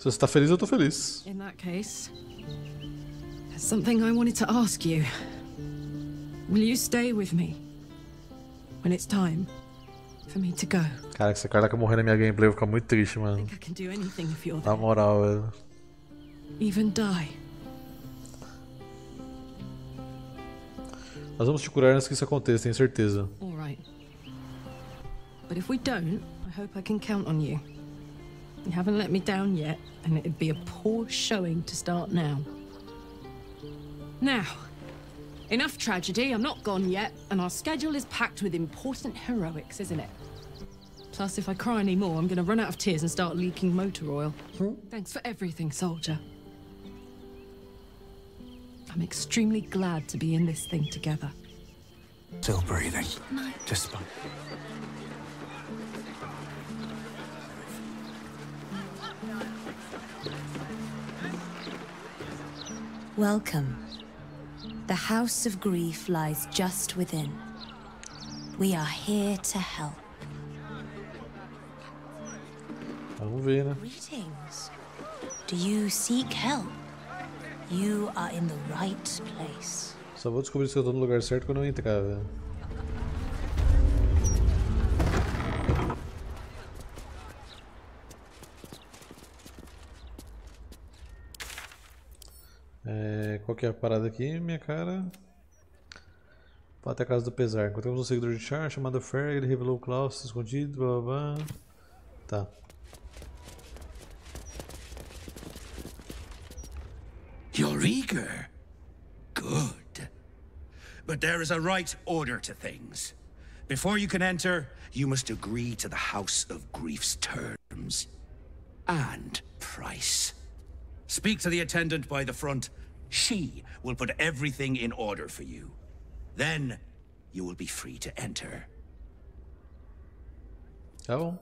Se você tá feliz, eu tô feliz. In that case, there's something I wanted to ask you. Will you stay with me when it's time for me to go? Cara, se a Caraca morrer na minha gameplay, eu vou ficar muito triste, mano. I can do anything if you're Na moral, velho. Even die. Nós vamos te curar antes que isso aconteça, tenho certeza. All right. But if we don't, I hope I can count on you. You haven't let me down yet, and it'd be a poor showing to start now. Now, enough tragedy. I'm not gone yet, and our schedule is packed with important heroics, isn't it? Plus, if I cry any more, I'm gonna run out of tears and start leaking motor oil. Hmm? Thanks for everything, soldier. I'm extremely glad to be in this thing together. Still breathing. Despite. Welcome. The House of Grief lies just within. We are here to help. Vamos ver, né? Greetings. Do you seek help? You are in the right place. Só vou descobrir se eu tô no lugar certo quando eu entrar, velho. É, qual que é a parada aqui, minha cara? Vá até a casa do pesar. Encontramos um seguidor de Char chamado Fer, ele revelou o Klaus escondido, blá blá blá. Tá. You're eager. Good. But there is a right order to things. Before you can enter, you must agree to the House of Grief's terms. And price. Speak to the attendant by the front. She will put everything in order for you. Then, you will be free to enter. Oh.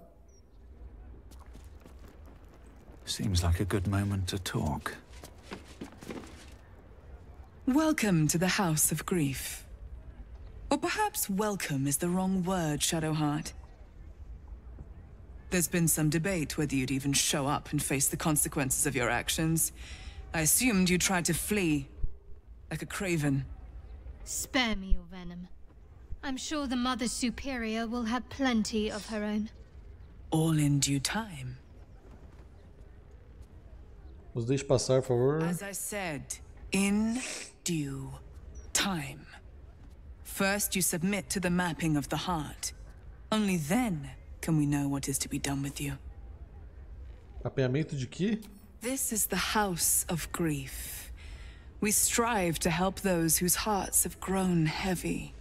Seems like a good moment to talk. Welcome to the House of Grief. Or perhaps welcome is the wrong word, Shadowheart. There's been some debate whether you'd even show up and face the consequences of your actions. I assumed you tried to flee, like a craven. Spare me your venom. I'm sure the Mother Superior will have plenty of her own. All in due time. Nos deixe passar, por favor. As I said, in due time. First, you submit to the mapping of the heart. Only then can we know what is to be done with you. Mapeamento de quê? This is the house of grief. We strive to help those whose hearts have grown heavy,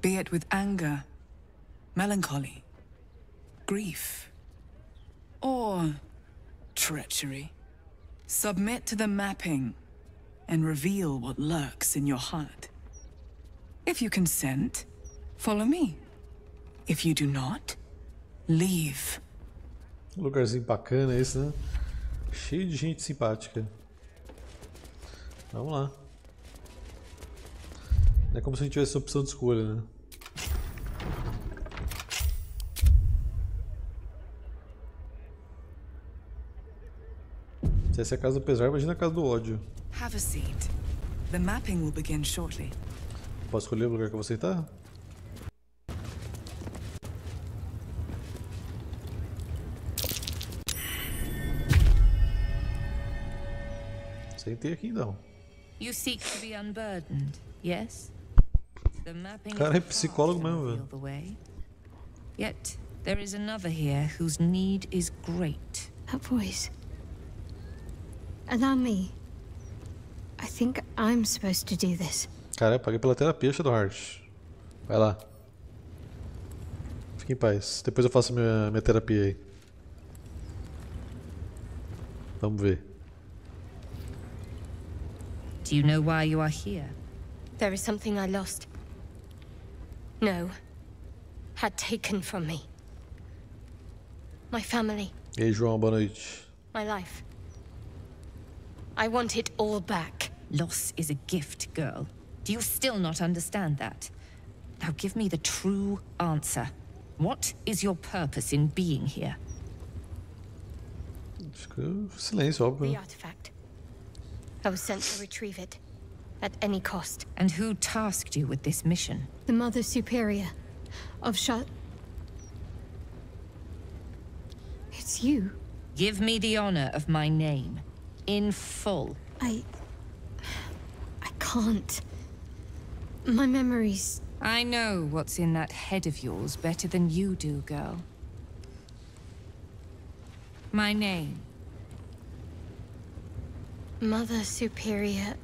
be it with anger, melancholy, grief, or treachery. Submit to the mapping and reveal what lurks in your heart. If you consent, follow me. If you do not, leave. Um lugarzinho bacana esse, né? Cheio de gente simpática. Vamos lá. Não é como se a gente tivesse opção de escolha, né? Se essa é a casa do pesar, imagina a casa do ódio. Have a seat. The mapping will begin shortly. Posso escolher o lugar que você tá? Sentei aqui então. You seek to be unburdened, yes? The mapping Cara, é psicólogo mesmo, velho. Yet there is another here whose need is great. That voice. Allow me. I think I'm supposed to do this. Cara, eu paguei pela terapia, Shadowheart. Vai lá. Fique em paz. Depois eu faço minha, minha terapia aí. Vamos ver. Do you know why you are here? There is something I lost. No. Had taken from me. My family. E aí, João, boa noite. My life. I want it all back. Loss is a gift, girl. Do you still not understand that? Now give me the true answer. What is your purpose in being here? Fica silêncio, óbvio. The artifact. I was sent to retrieve it. At any cost. And who tasked you with this mission? The Mother Superior of Shut. It's you. Give me the honor of my name. In full. I. I can't. My memories. I know what's in that head of yours better than you do, girl. My name. Mother Superior.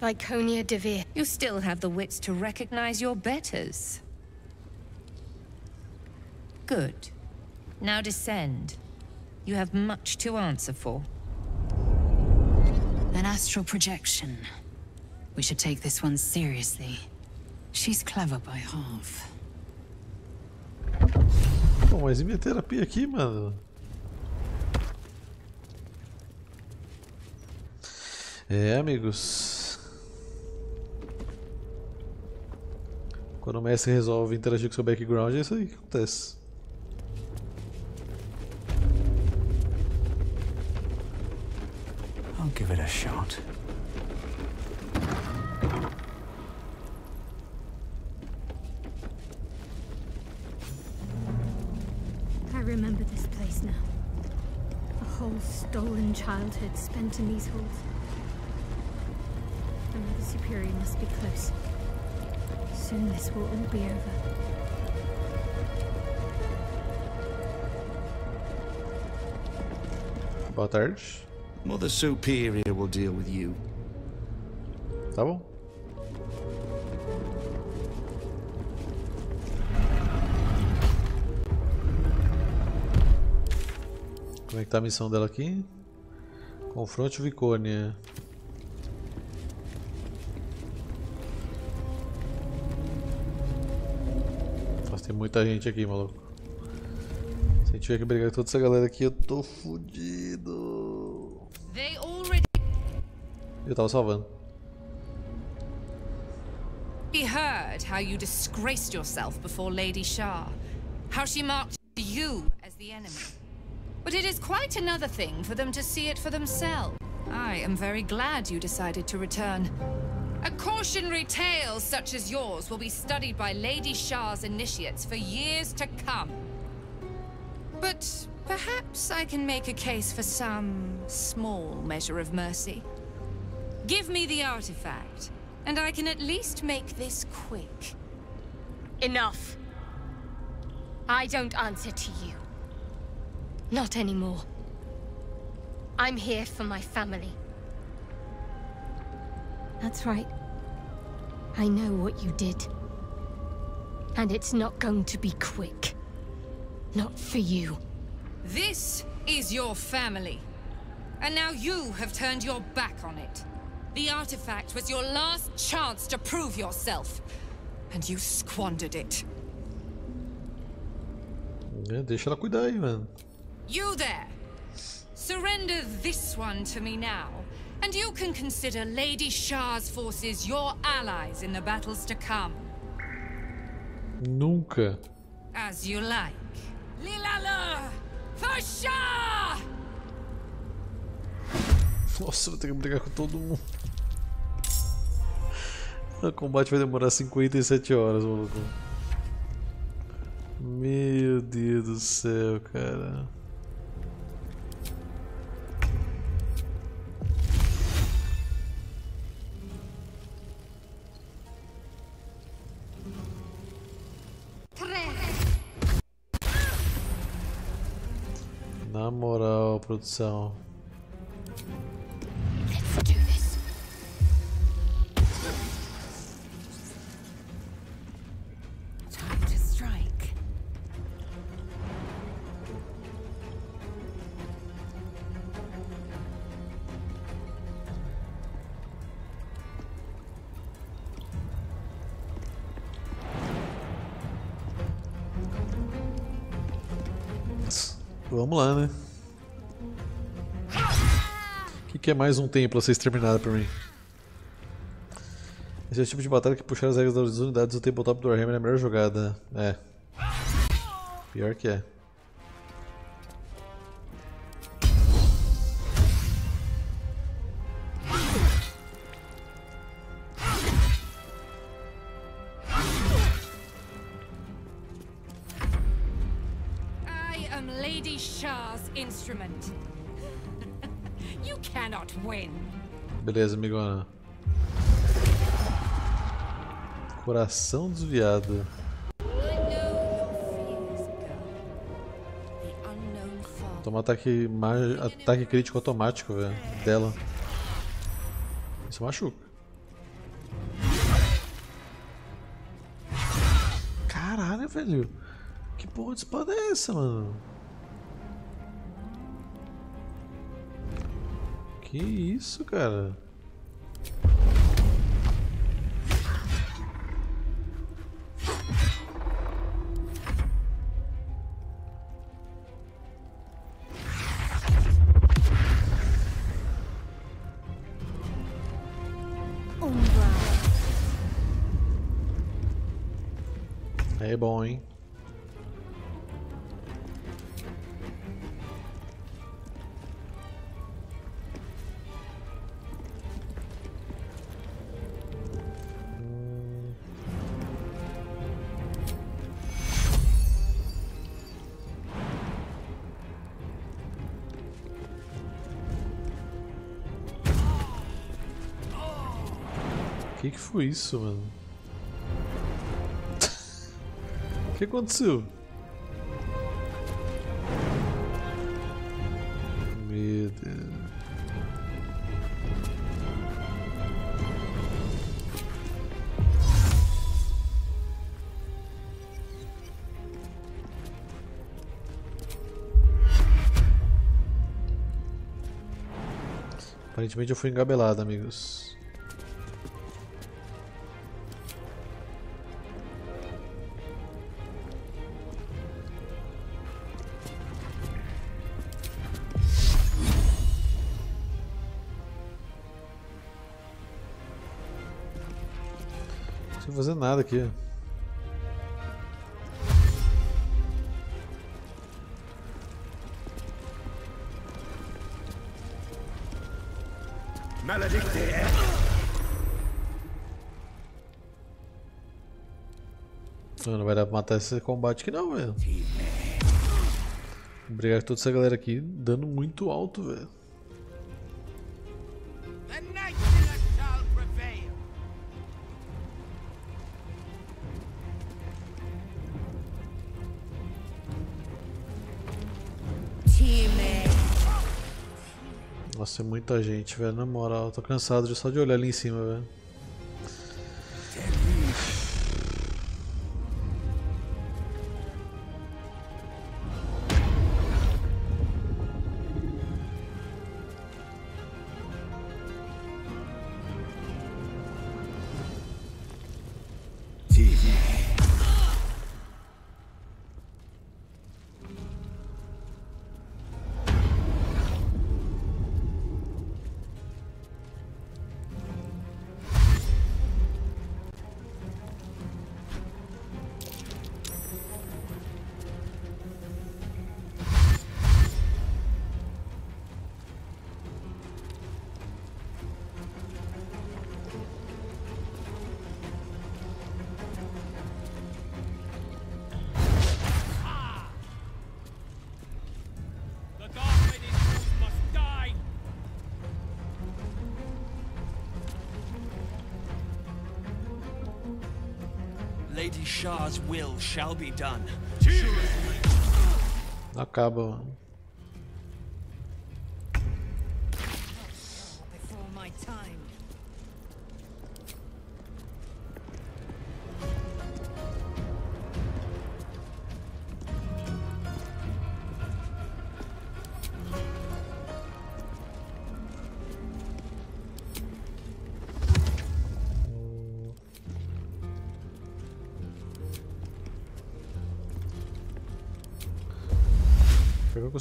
Viconia Devere. You still have the wits to recognize your betters. Good. Now descend. You have much to answer for. An astral projection. We should take this one seriously. She's clever by half. Pô, mas e minha terapia aqui, mano? É, amigos. Quando o mestre resolve interagir com seu background, é isso aí que acontece. I'll give it a shot. I remember this place now. A whole stolen childhood spent in these halls. Superior must be close. Soon this will all be over. Boa tarde. Mother Superior will deal with you. Tá bom. Como é que tá a missão dela aqui? Confronte Vicônia. Muita gente aqui, maluco. Se tiver que brigar com toda essa galera aqui, eu tô fudido. Eu tava salvando. heard how you disgraced yourself before Lady Shah. How she marked you as the enemy. But it is quite another thing for them to see it for themselves. I am very glad you decided to return. A cautionary tale such as yours will be studied by Lady Shah's initiates for years to come. But perhaps I can make a case for some small measure of mercy. Give me the artifact, And I can at least make this quick. Enough. I don't answer to you. Not anymore. I'm here for my family. That's right. I know what you did. And it's not going to be quick. Not for you. This is your family. And now you have turned your back on it. The artifact was your last chance to prove yourself. And you squandered it. É, deixa ela cuidar aí, mano. You there! Surrender this one to me now, and you can consider Lady Shah's forces your allies in the battles to come. Nunca. As you like. Lilala! For Shah! Nossa, vou ter que brigar com todo mundo. O combate vai demorar 57 horas, maluco. Meu Deus do céu, cara. Na moral, produção. Vamos lá, né? O que, que é mais um templo a ser exterminado por mim? Esse é o tipo de batalha que puxar as regras das unidades do tabletop do Warhammer é a melhor jogada. É. Pior que é. Amigona. Coração desviado. Toma ataque, ataque crítico automático, velho. Dela. Isso machuca. Caralho, velho. Que porra de espada é essa, mano? Que isso, cara? Que foi isso, mano? O que aconteceu? Meu Deus. Aparentemente eu fui engabelado, amigos. Não sei fazer nada aqui. Maledicte! Não vai dar pra matar esse combate aqui não, velho. Com toda essa galera aqui, dando muito alto, velho. Nossa, é muita gente, velho. Na moral, tô cansado de só de olhar ali em cima, velho. Shall be done. Acaba,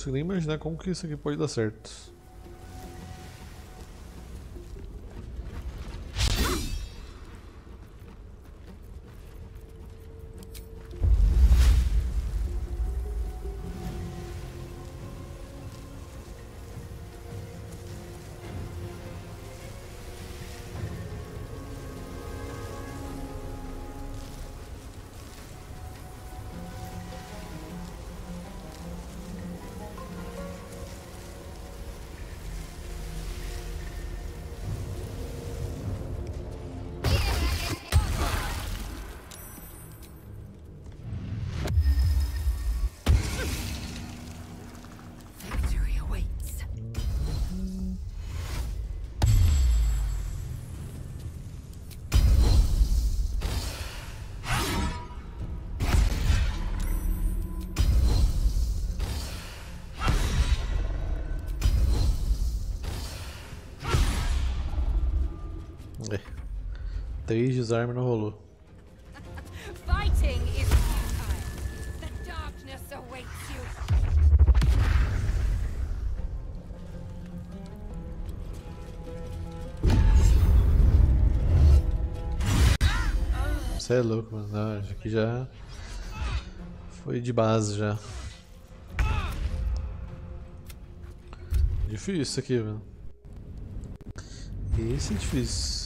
consigo nem imaginar como que isso aqui pode dar certo. Três desarme não rolou. Você é louco, mano. Não, isso aqui já foi de base já. Difícil isso aqui, velho. Esse é difícil.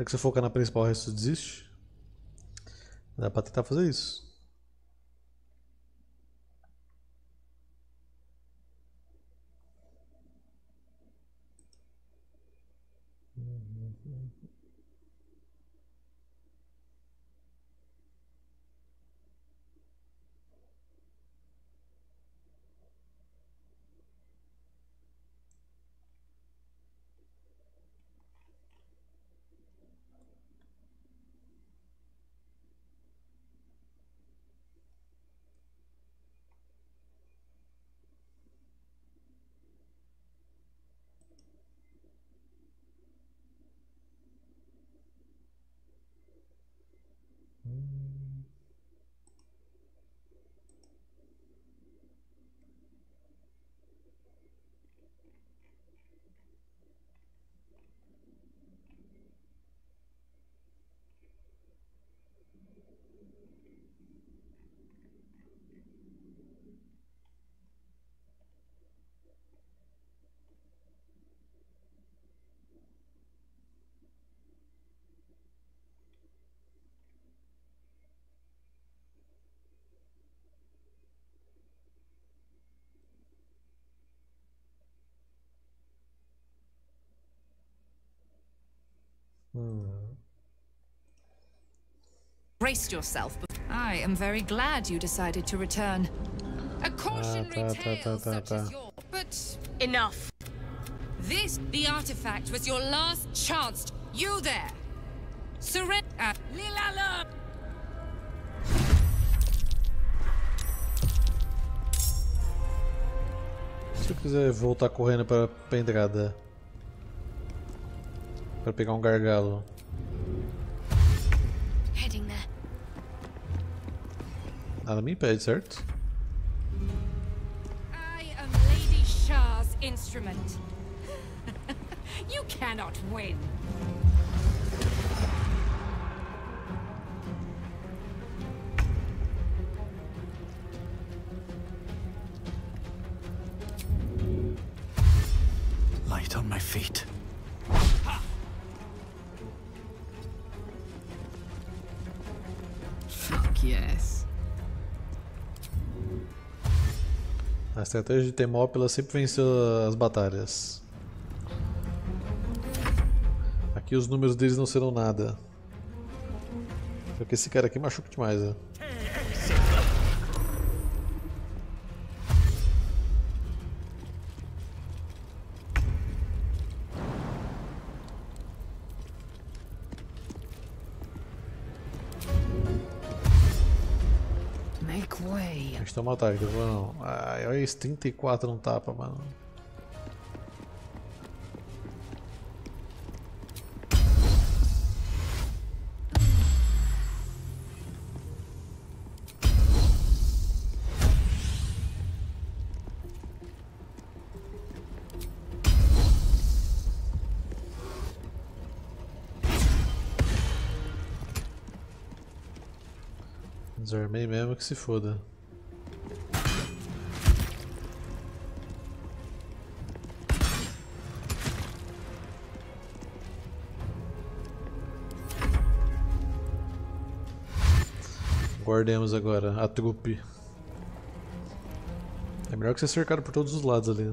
Será que se eu focar na principal o resto desiste? Dá pra tentar fazer isso. Braced yourself. I am very glad you decided to return. A cautionary tá, tá, tale tá, tá, such as yours. But Enough. This, the artifact, was your last chance. You there. Surrender. Lilala! Se eu quiser voltar correndo para a entrada. Para pegar um gargalo. Nada me impede, certo? I am Lady Shah's instrument. *laughs* you cannot win. Light on my feet. A estratégia de Temópila sempre venceu as batalhas. Aqui os números deles não serão nada. Porque esse cara aqui machuca demais, né? Tem uma ataque, tá vendo? Ai, olha isso, 34 não tapa, mano. Desarmei mesmo que se foda. Guardemos agora a trupe. É melhor que ser cercado por todos os lados ali.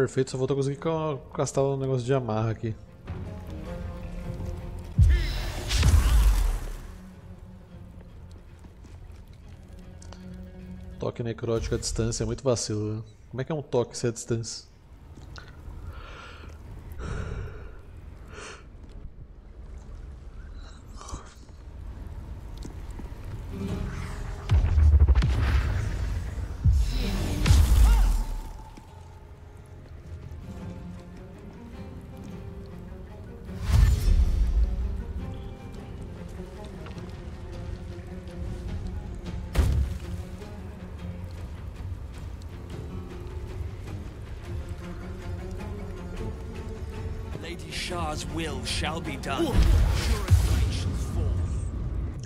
Perfeito, só vou conseguir ca- castar o negócio de amarra aqui. Toque necrótico à distância é muito vacilo. né? Como é que é um toque se é à distância?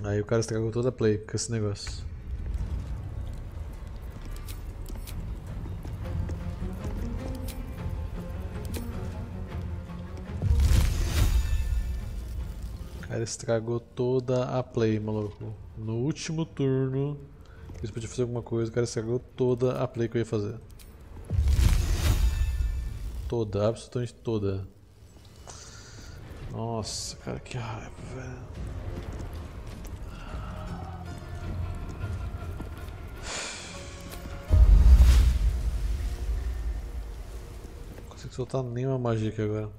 Aí o cara estragou toda a play com esse negócio. O cara estragou toda a play, maluco. No último turno, eles podiam fazer alguma coisa, o cara estragou toda a play que eu ia fazer. Toda, absolutamente toda. Nossa, cara, que raiva, velho. Não consigo soltar nenhuma magia aqui agora.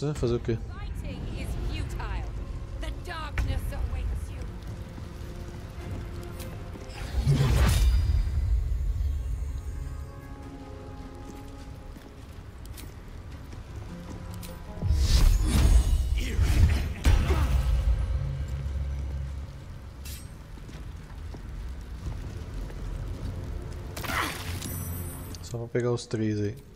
Isso, né? Fazer o quê? Só pra pegar os três aí.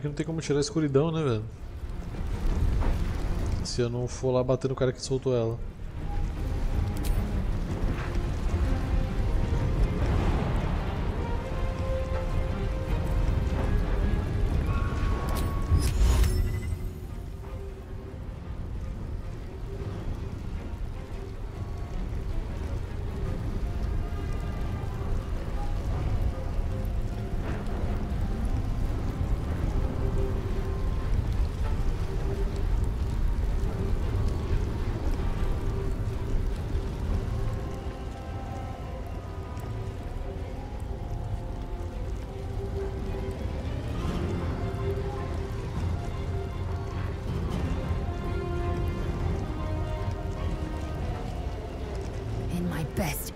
Que não tem como tirar a escuridão, né, velho? Se eu não for lá bater no cara que soltou ela. Best.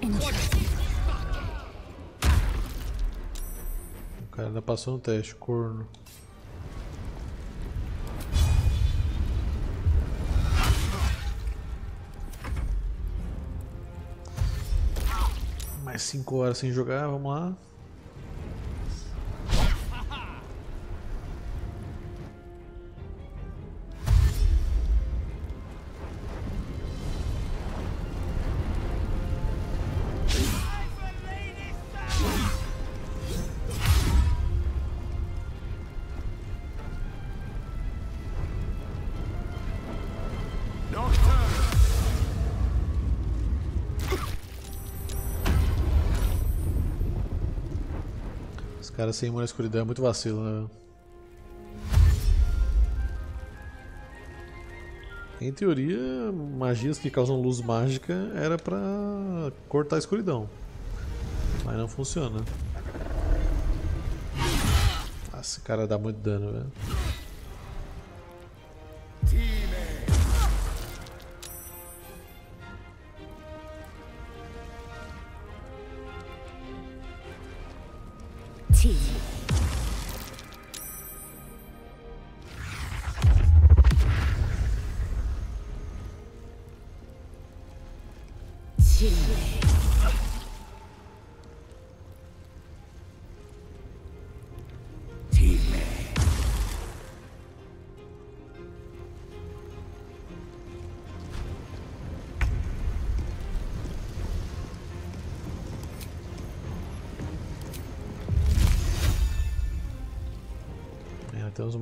O cara ainda passou no teste, corno. Mais 5 horas sem jogar, vamos lá. Sem imune à escuridão é muito vacilo, né? Em teoria, magias que causam luz mágica era pra cortar a escuridão. Mas não funciona. Esse cara dá muito dano, velho.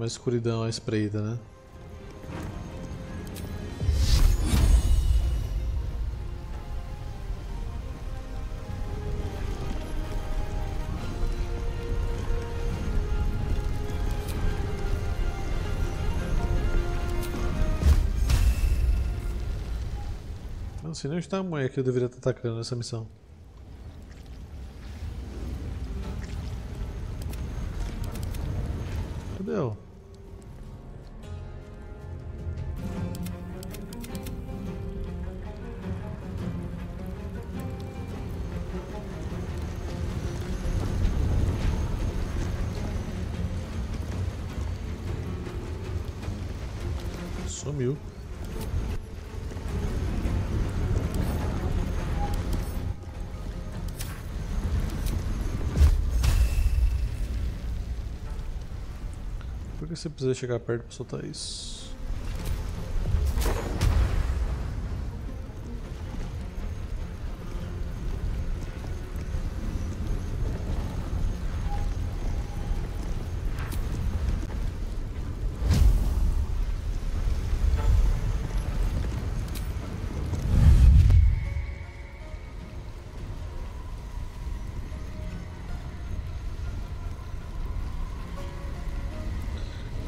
Uma escuridão à espreita, né? Não sei nem onde está a mulher que eu deveria estar atacando nessa missão. Você precisa chegar perto pra soltar isso?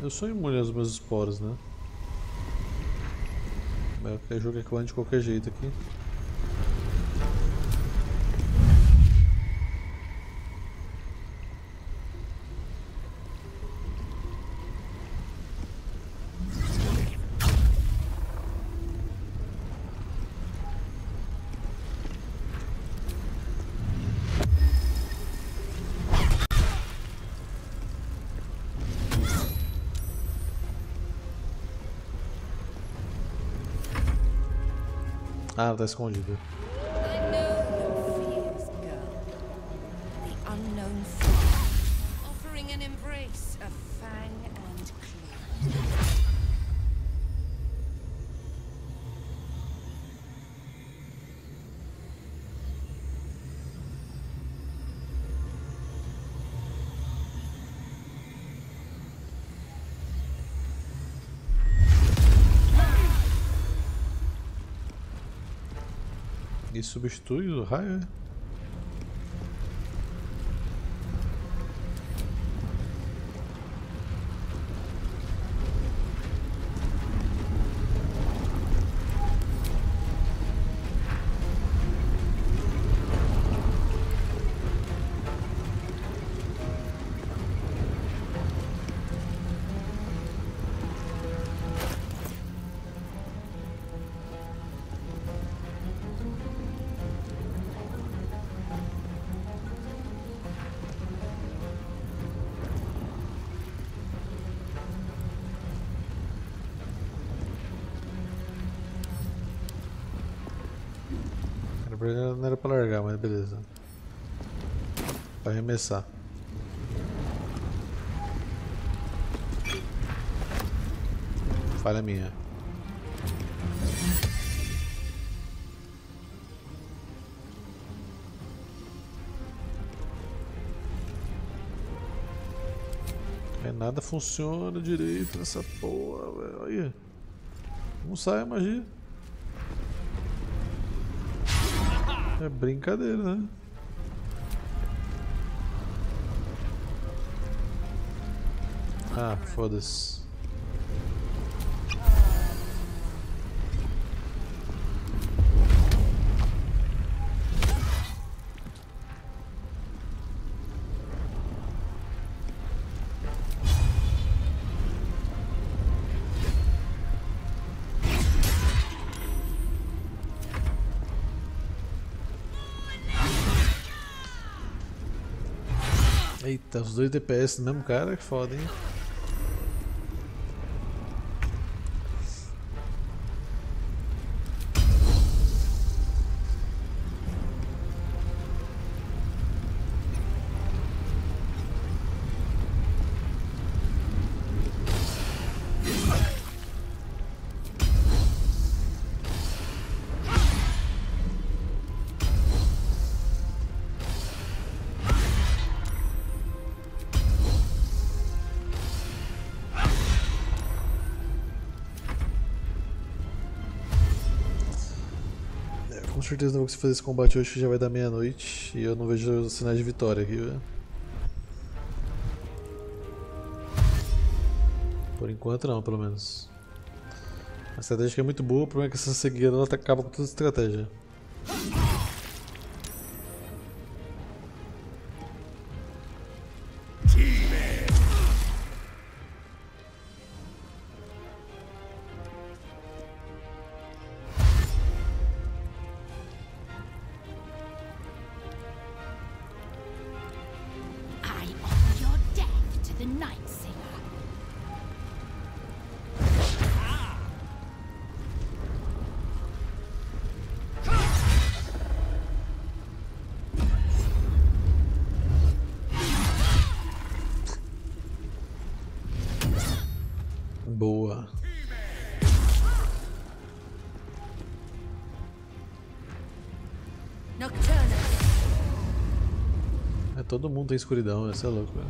Eu sou imune aos meus esporos, né? Mas qualquer jogo é eu ande de qualquer jeito aqui. Ah, tá escondido. Substitui o raio, Arremessar. Falha minha. É, nada funciona direito nessa porra, velho. Olha. Não sai a magia. É brincadeira, né? Foda-se. Eita, os dois DPS do mesmo cara, que foda, hein? Certeza não vou conseguir fazer esse combate hoje que já vai dar meia-noite e eu não vejo sinais de vitória aqui. Por enquanto não, pelo menos. A estratégia é muito boa, o problema é que essa cegueira ela acaba com toda a estratégia. Todo mundo tem escuridão, essa é louco, velho.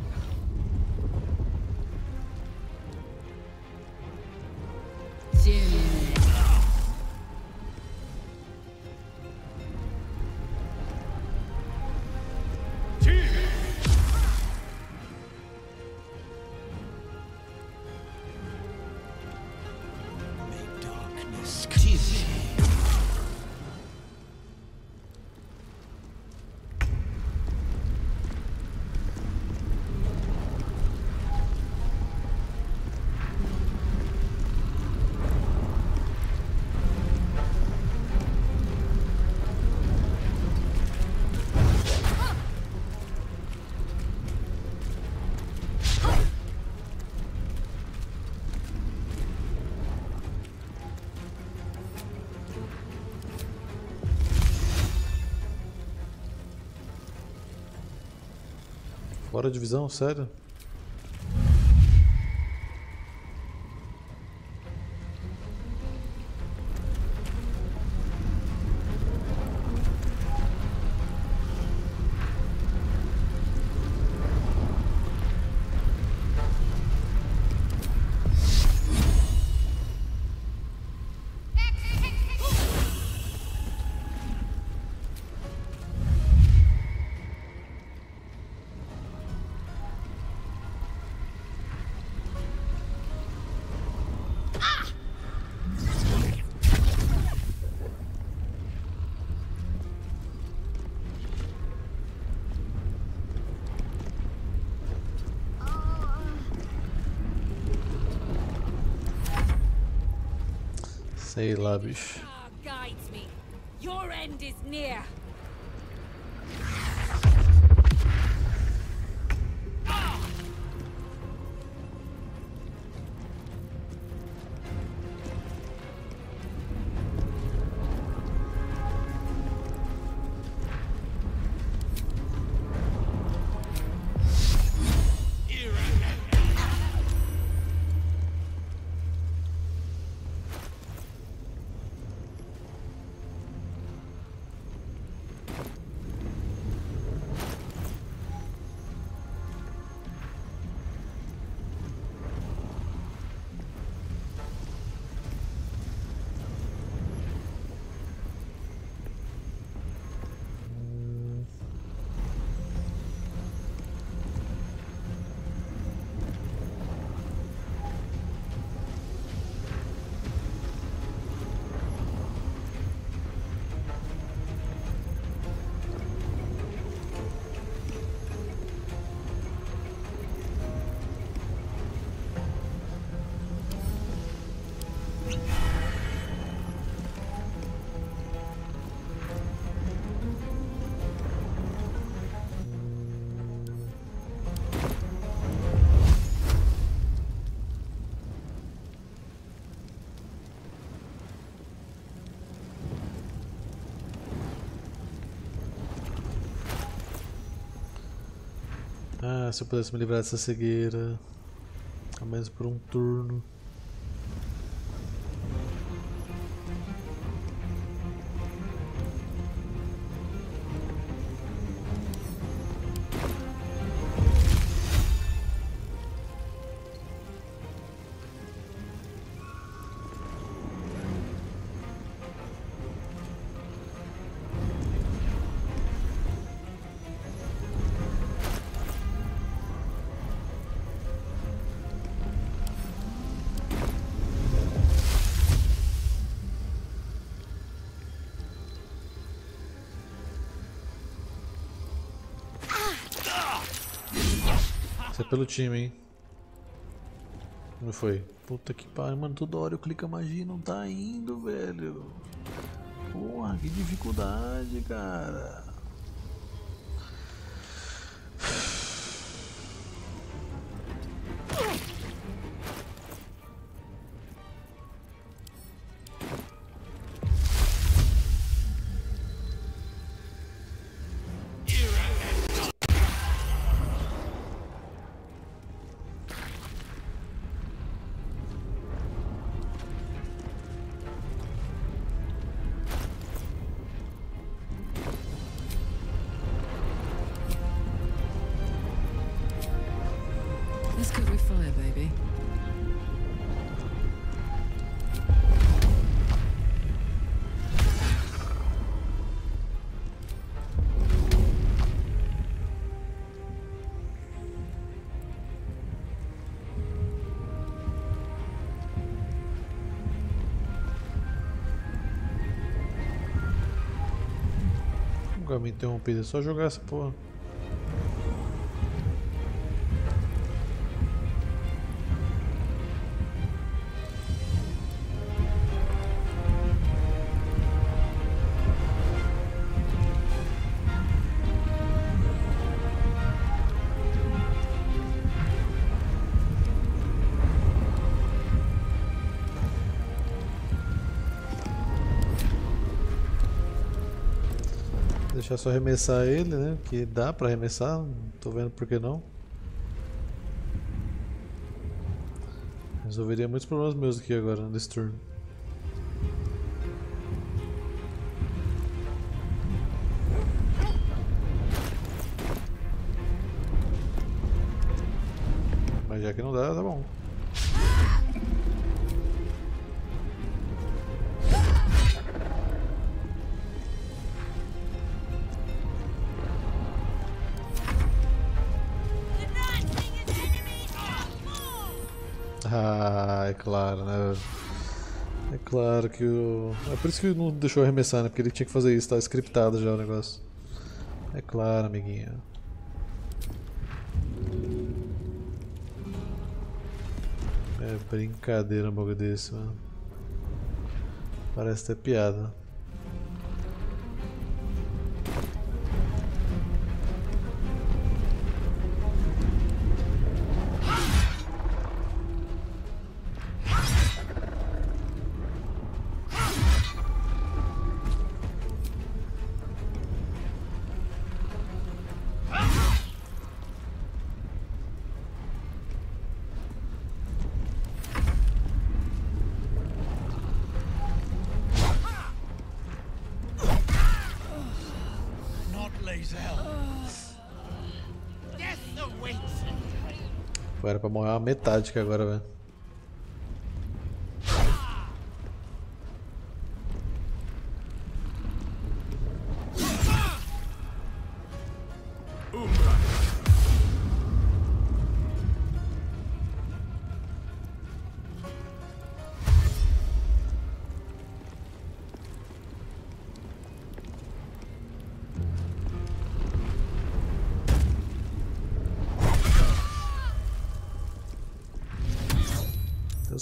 Fora de visão, sério? Sei guides me. Your end is near. Ah, se eu pudesse me livrar dessa cegueira. Ao menos por um turno. Pelo time, hein? Como foi? Puta que pariu, mano. Toda hora eu clico a magia não tá indo, velho. Porra, que dificuldade, cara. Me interrompido, é só jogar essa porra. Deixar só arremessar ele, né? Que dá pra arremessar, não tô vendo por que não. Resolveria muitos problemas meus aqui agora, nesse turno. Que o. É por isso que não deixou arremessar, né? Porque ele tinha que fazer isso, tá scriptado já o negócio. É claro, amiguinho. É brincadeira um bagulho desse, mano. Parece até piada. Metade que agora, velho.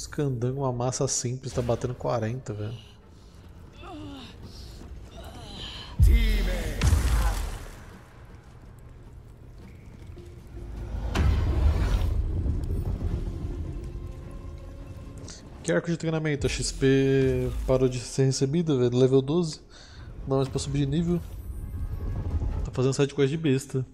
Os candango, uma massa simples, tá batendo 40, velho. Que arco de treinamento? A XP parou de ser recebida, velho. Level 12. Não mais pra subir de nível. Tá fazendo side quest de besta.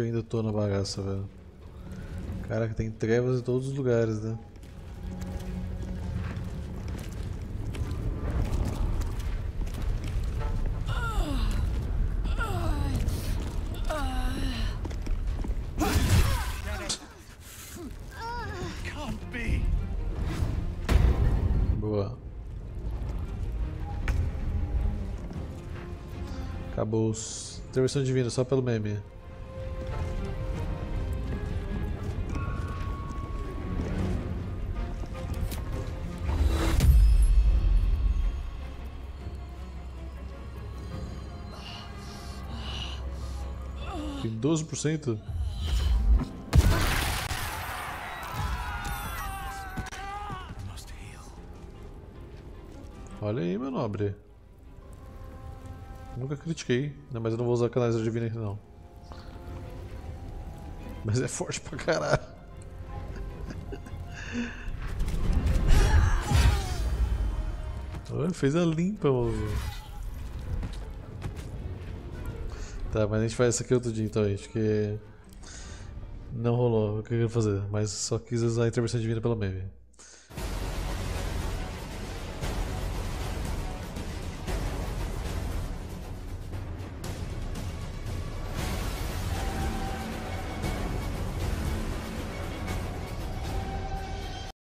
Que eu ainda tô na bagaça, velho. Caraca, tem trevas em todos os lugares, né? Boa. Acabou. Intervenção divina, só pelo meme. Tem 12%? Olha aí, meu nobre. Nunca critiquei, mas eu não vou usar da Divina não. Mas é forte pra caralho. *laughs* Fez a limpa, mano. Tá, mas a gente faz isso aqui outro dia então, gente, que não rolou o que eu queria fazer, mas só quis usar a intervenção divina pelo meme.